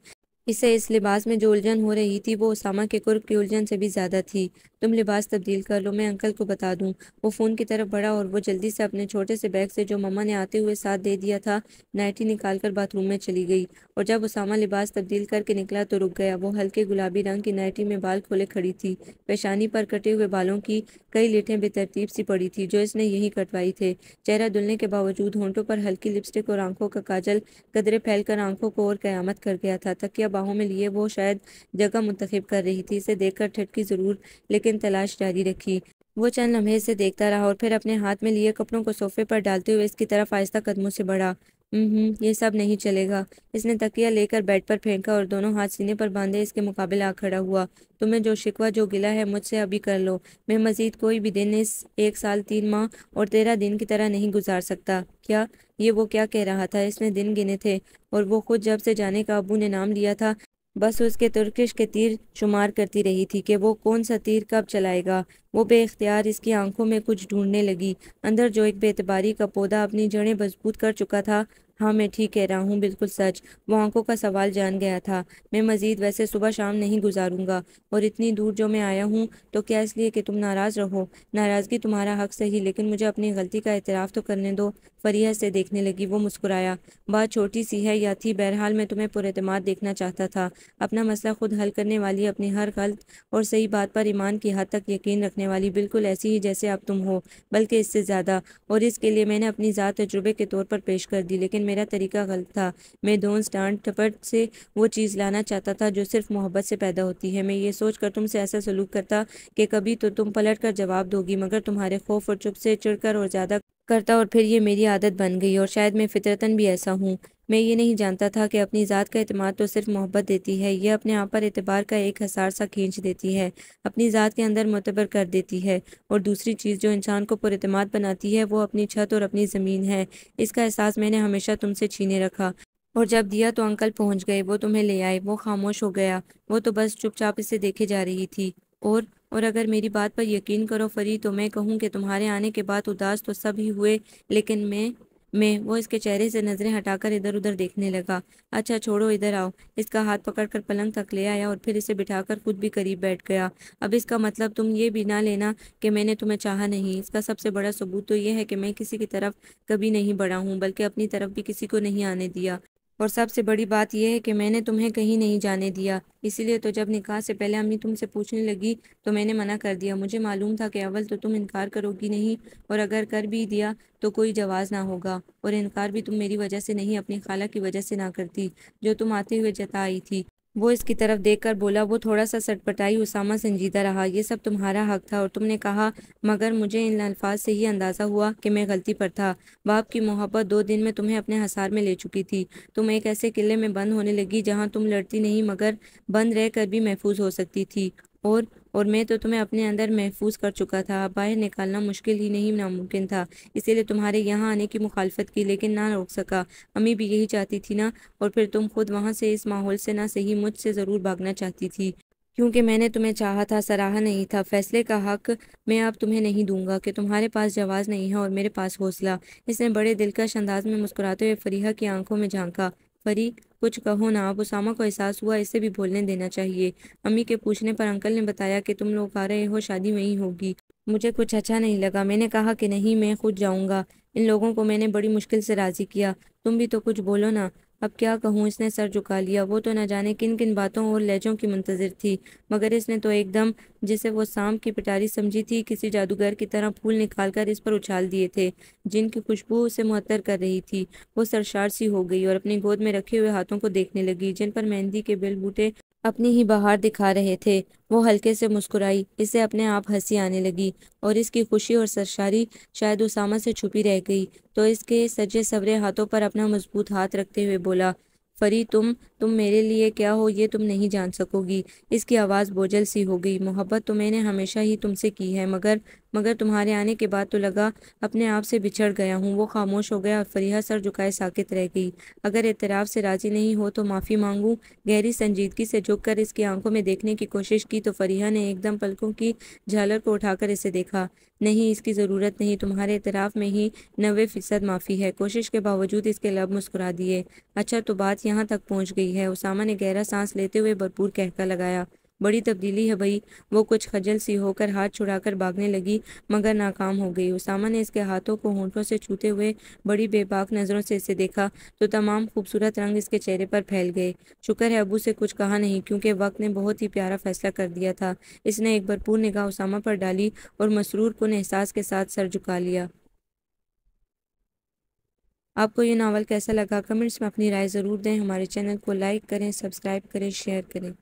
इसे इस लिबास में जो उलझन हो रही थी, वो उसामा के कुर्ब की उलझन से भी ज़्यादा थी। तुम लिबास तब्दील कर लो, मैं अंकल को बता दूँ। वो फ़ोन की तरफ़ बढ़ा और वो जल्दी से अपने छोटे से बैग से जो मम्मा ने आते हुए साथ दे दिया था, नाइटी निकाल कर बाथरूम में चली गई। और जब उसामा लिबास तब्दील करके निकला तो रुक गया। वो हल्के गुलाबी रंग की नाइटी में बाल खोले खड़ी थी। पेशानी पर कटे हुए बालों की कई लेठें बेतरतीब सी पड़ी थी, जो इसने यही कटवाई थे। चेहरा धुलने के बावजूद होंठों पर हल्की लिपस्टिक और आँखों का काजल कदरे फैलकर आँखों को और कयामत कर गया था। तकिया बाहों में लिए, वो शायद जगह मुंतखब कर रही थी, इसे देखकर ठटकी ज़रूर, लेकिन तलाश जारी रखी। वो चंद लम्हे से देखता रहा और फिर अपने हाथ में लिए कपड़ों को सोफे पर डालते हुए इसकी तरफ़ आहिस्ता कदमों से बढ़ा। ये सब नहीं चलेगा। इसने तकिया लेकर बेड पर फेंका और दोनों हाथ सीने पर बांधे, इसके मुकाबले आ खड़ा हुआ। तुम्हें जो शिकवा, जो गिला है, मुझसे अभी कर लो। मैं मजीद कोई भी दिन इस एक साल, तीन माह और तेरह दिन की तरह नहीं गुजार सकता। क्या? ये वो क्या कह रहा था? इसने दिन गिने थे और वो खुद जब से जाने का अबू ने नाम लिया था बस उसके तुर्किश के तीर शुमार करती रही थी कि वो कौन सा तीर कब चलाएगा। वो बेख्तियार इसकी आँखों में कुछ ढूँढने लगी। अंदर जो एक बेतबारी का पौधा अपनी जड़ें मज़बूत कर चुका था हाँ मैं ठीक कह रहा हूँ, बिल्कुल सच। वो आँखों का सवाल जान गया था। मैं मज़ीद वैसे सुबह शाम नहीं गुजारूँगा। और इतनी दूर जो मैं आया हूँ तो क्या इसलिए कि तुम नाराज़ रहो? नाराज़गी तुम्हारा हक सही, लेकिन मुझे अपनी गलती का एतराफ़ तो करने दो। फरिया से देखने लगी, वो मुस्कुराया। बात छोटी सी है, या थी? बहरहाल, मैं तुम्हें पुरमाद देखना चाहता था। अपना मसला खुद हल करने वाली, अपनी हर गलत और सही बात पर ईमान की हद तक यकीन रखने वाली, बिल्कुल ऐसी ही जैसे अब तुम हो, बल्कि इससे ज़्यादा। और इसके लिए मैंने अपनी ज़ात तजुर्बे के तौर पर पेश कर दी, लेकिन मेरा तरीका गलत था। मैं दोन स्टांट टपट से वो चीज़ लाना चाहता था जो सिर्फ़ मोहब्बत से पैदा होती है। मैं ये सोच कर तुमसे ऐसा सलूक करता कि कभी तो तुम पलट कर जवाब दोगी, मगर तुम्हारे खौफ और चुप से चिड़कर और ज़्यादा करता और फिर ये मेरी आदत बन गई और शायद मैं फितरतन भी ऐसा हूँ। मैं ये नहीं जानता था कि अपनी ज़ात का अतमाद तो सिर्फ़ मोहब्बत देती है, यह अपने आप पर एतबार का एक हसार सा खींच देती है, अपनी ज़ात के अंदर मुतबर कर देती है और दूसरी चीज़ जो इंसान को पुरमाद बनाती है, वो अपनी छत और अपनी ज़मीन है, इसका एहसास मैंने हमेशा तुमसे छीने रखा। और जब दिया तो अंकल पहुँच गए, वो तुम्हें ले आए, वो खामोश हो गया, वो तो बस चुपचाप इसे देखे जा रही थी। और और अगर मेरी बात पर यकीन करो फरी तो मैं कहूँ कि तुम्हारे आने के बाद उदास तो सब ही हुए, लेकिन मैं मैं वो इसके चेहरे से नज़रें हटाकर इधर उधर देखने लगा। अच्छा छोड़ो, इधर आओ। इसका हाथ पकड़कर पलंग तक ले आया और फिर इसे बिठाकर खुद भी करीब बैठ गया। अब इसका मतलब तुम ये भी ना लेना कि मैंने तुम्हें चाहा नहीं। इसका सबसे बड़ा सबूत तो यह है कि मैं किसी की तरफ़ कभी नहीं बढ़ा हूँ, बल्कि अपनी तरफ़ भी किसी को नहीं आने दिया। और सबसे बड़ी बात यह है कि मैंने तुम्हें कहीं नहीं जाने दिया। इसीलिए तो जब निकाह से पहले अम्मी तुमसे पूछने लगी तो मैंने मना कर दिया। मुझे मालूम था कि अव्वल तो तुम इनकार करोगी नहीं, और अगर कर भी दिया तो कोई जवाज़ ना होगा। और इनकार भी तुम मेरी वजह से नहीं, अपनी खाला की वजह से ना करती, जो तुम आते हुए जता आई थी। वो इसकी तरफ़ देखकर बोला, वो थोड़ा सा सटपटाई, उसामा संजीदा रहा। ये सब तुम्हारा हक था। और तुमने कहा, मगर मुझे इन अल्फाज से ही अंदाज़ा हुआ कि मैं गलती पर था। बाप की मोहब्बत दो दिन में तुम्हें अपने हसार में ले चुकी थी। तुम एक ऐसे किले में बंद होने लगी जहाँ तुम लड़ती नहीं, मगर बंद रह कर भी महफूज हो सकती थी। और और मैं तो तुम्हें अपने अंदर महफूज कर चुका था। बाहर निकालना मुश्किल ही नहीं, नामुमकिन था। इसीलिए तुम्हारे यहाँ आने की मुखालफत की, लेकिन ना रोक सका। अम्मी भी यही चाहती थी ना, और फिर तुम खुद वहाँ से इस माहौल से ना सही मुझसे ज़रूर भागना चाहती थी। क्योंकि मैंने तुम्हें चाहा था, सराहा नहीं था। फैसले का हक मैं अब तुम्हें नहीं दूँगा कि तुम्हारे पास जवाज नहीं है और मेरे पास हौसला। इसने बड़े दिलकश अंदाज में मुस्कुराते हुए फरीहा की आँखों में झांका। फरी कुछ कहो ना। अब उसामा को एहसास हुआ, इसे भी बोलने देना चाहिए। अम्मी के पूछने पर अंकल ने बताया कि तुम लोग आ रहे हो, शादी में ही होगी। मुझे कुछ अच्छा नहीं लगा। मैंने कहा कि नहीं, मैं खुद जाऊँगा। इन लोगों को मैंने बड़ी मुश्किल से राज़ी किया। तुम भी तो कुछ बोलो ना। अब क्या कहूँ, इसने सर झुका लिया। वो तो न जाने किन किन बातों और लहजों की मुंतजर थी, मगर इसने तो एकदम जिसे वो शाम की पिटारी समझी थी, किसी जादूगर की तरह फूल निकाल कर इस पर उछाल दिए थे, जिनकी खुशबू उसे मुअत्तर कर रही थी। वो सरशार सी हो गई और अपनी गोद में रखे हुए हाथों को देखने लगी, जिन पर मेहंदी के बेल बूटे अपनी ही बहार दिखा रहे थे। वो हल्के से मुस्कुराई, इसे अपने आप हँसी आने लगी और इसकी खुशी और सरशारी शायद उसामा से छुपी रह गई। तो इसके सजे सवरे हाथों पर अपना मज़बूत हाथ रखते हुए बोला, फरी तुम तुम मेरे लिए क्या हो ये तुम नहीं जान सकोगी। इसकी आवाज़ बोझल सी हो गई। मोहब्बत तो मैंने हमेशा ही तुमसे की है, मगर मगर तुम्हारे आने के बाद तो लगा अपने आप से बिछड़ गया हूँ। वो खामोश हो गया और फरीहा सर झुकाए साकित रह गई। अगर एतराफ़ से राज़ी नहीं हो तो माफ़ी मांगूँ। गहरी संजीदगी से झुक कर इसकी आँखों में देखने की कोशिश की तो फरीहा ने एकदम पलकों की झालर को उठाकर इसे देखा। नहीं, इसकी ज़रूरत नहीं। तुम्हारे एतराफ़ में ही नबे फ़ीसद माफ़ी है। कोशिश के बावजूद इसके लब मुस्कुरा दिए। अच्छा तो बात यहाँ तक पहुँच गई। है। उसामा ने गहरा सांस लेते हुए भरपूर कहका लगाया, बड़ी तब्दीली है भाई। वो कुछ खजल सी होकर हाथ छुड़ाकर भागने लगी, मगर नाकाम हो गई। उसामा ने इसके हाथों को होंठों से छूते हुए बड़ी बेबाक नज़रों से इसे देखा तो तमाम खूबसूरत रंग इसके चेहरे पर फैल गए। शुक्र है अबू से कुछ कहा नहीं, क्योंकि वक्त ने बहुत ही प्यारा फैसला कर दिया था। इसने एक भरपूर निगाह उसामा पर डाली और मसरूर को एहसास के साथ सर झुका लिया। आपको ये नावल कैसा लगा? कमेंट्स में अपनी राय ज़रूर दें। हमारे चैनल को लाइक करें, सब्सक्राइब करें, शेयर करें।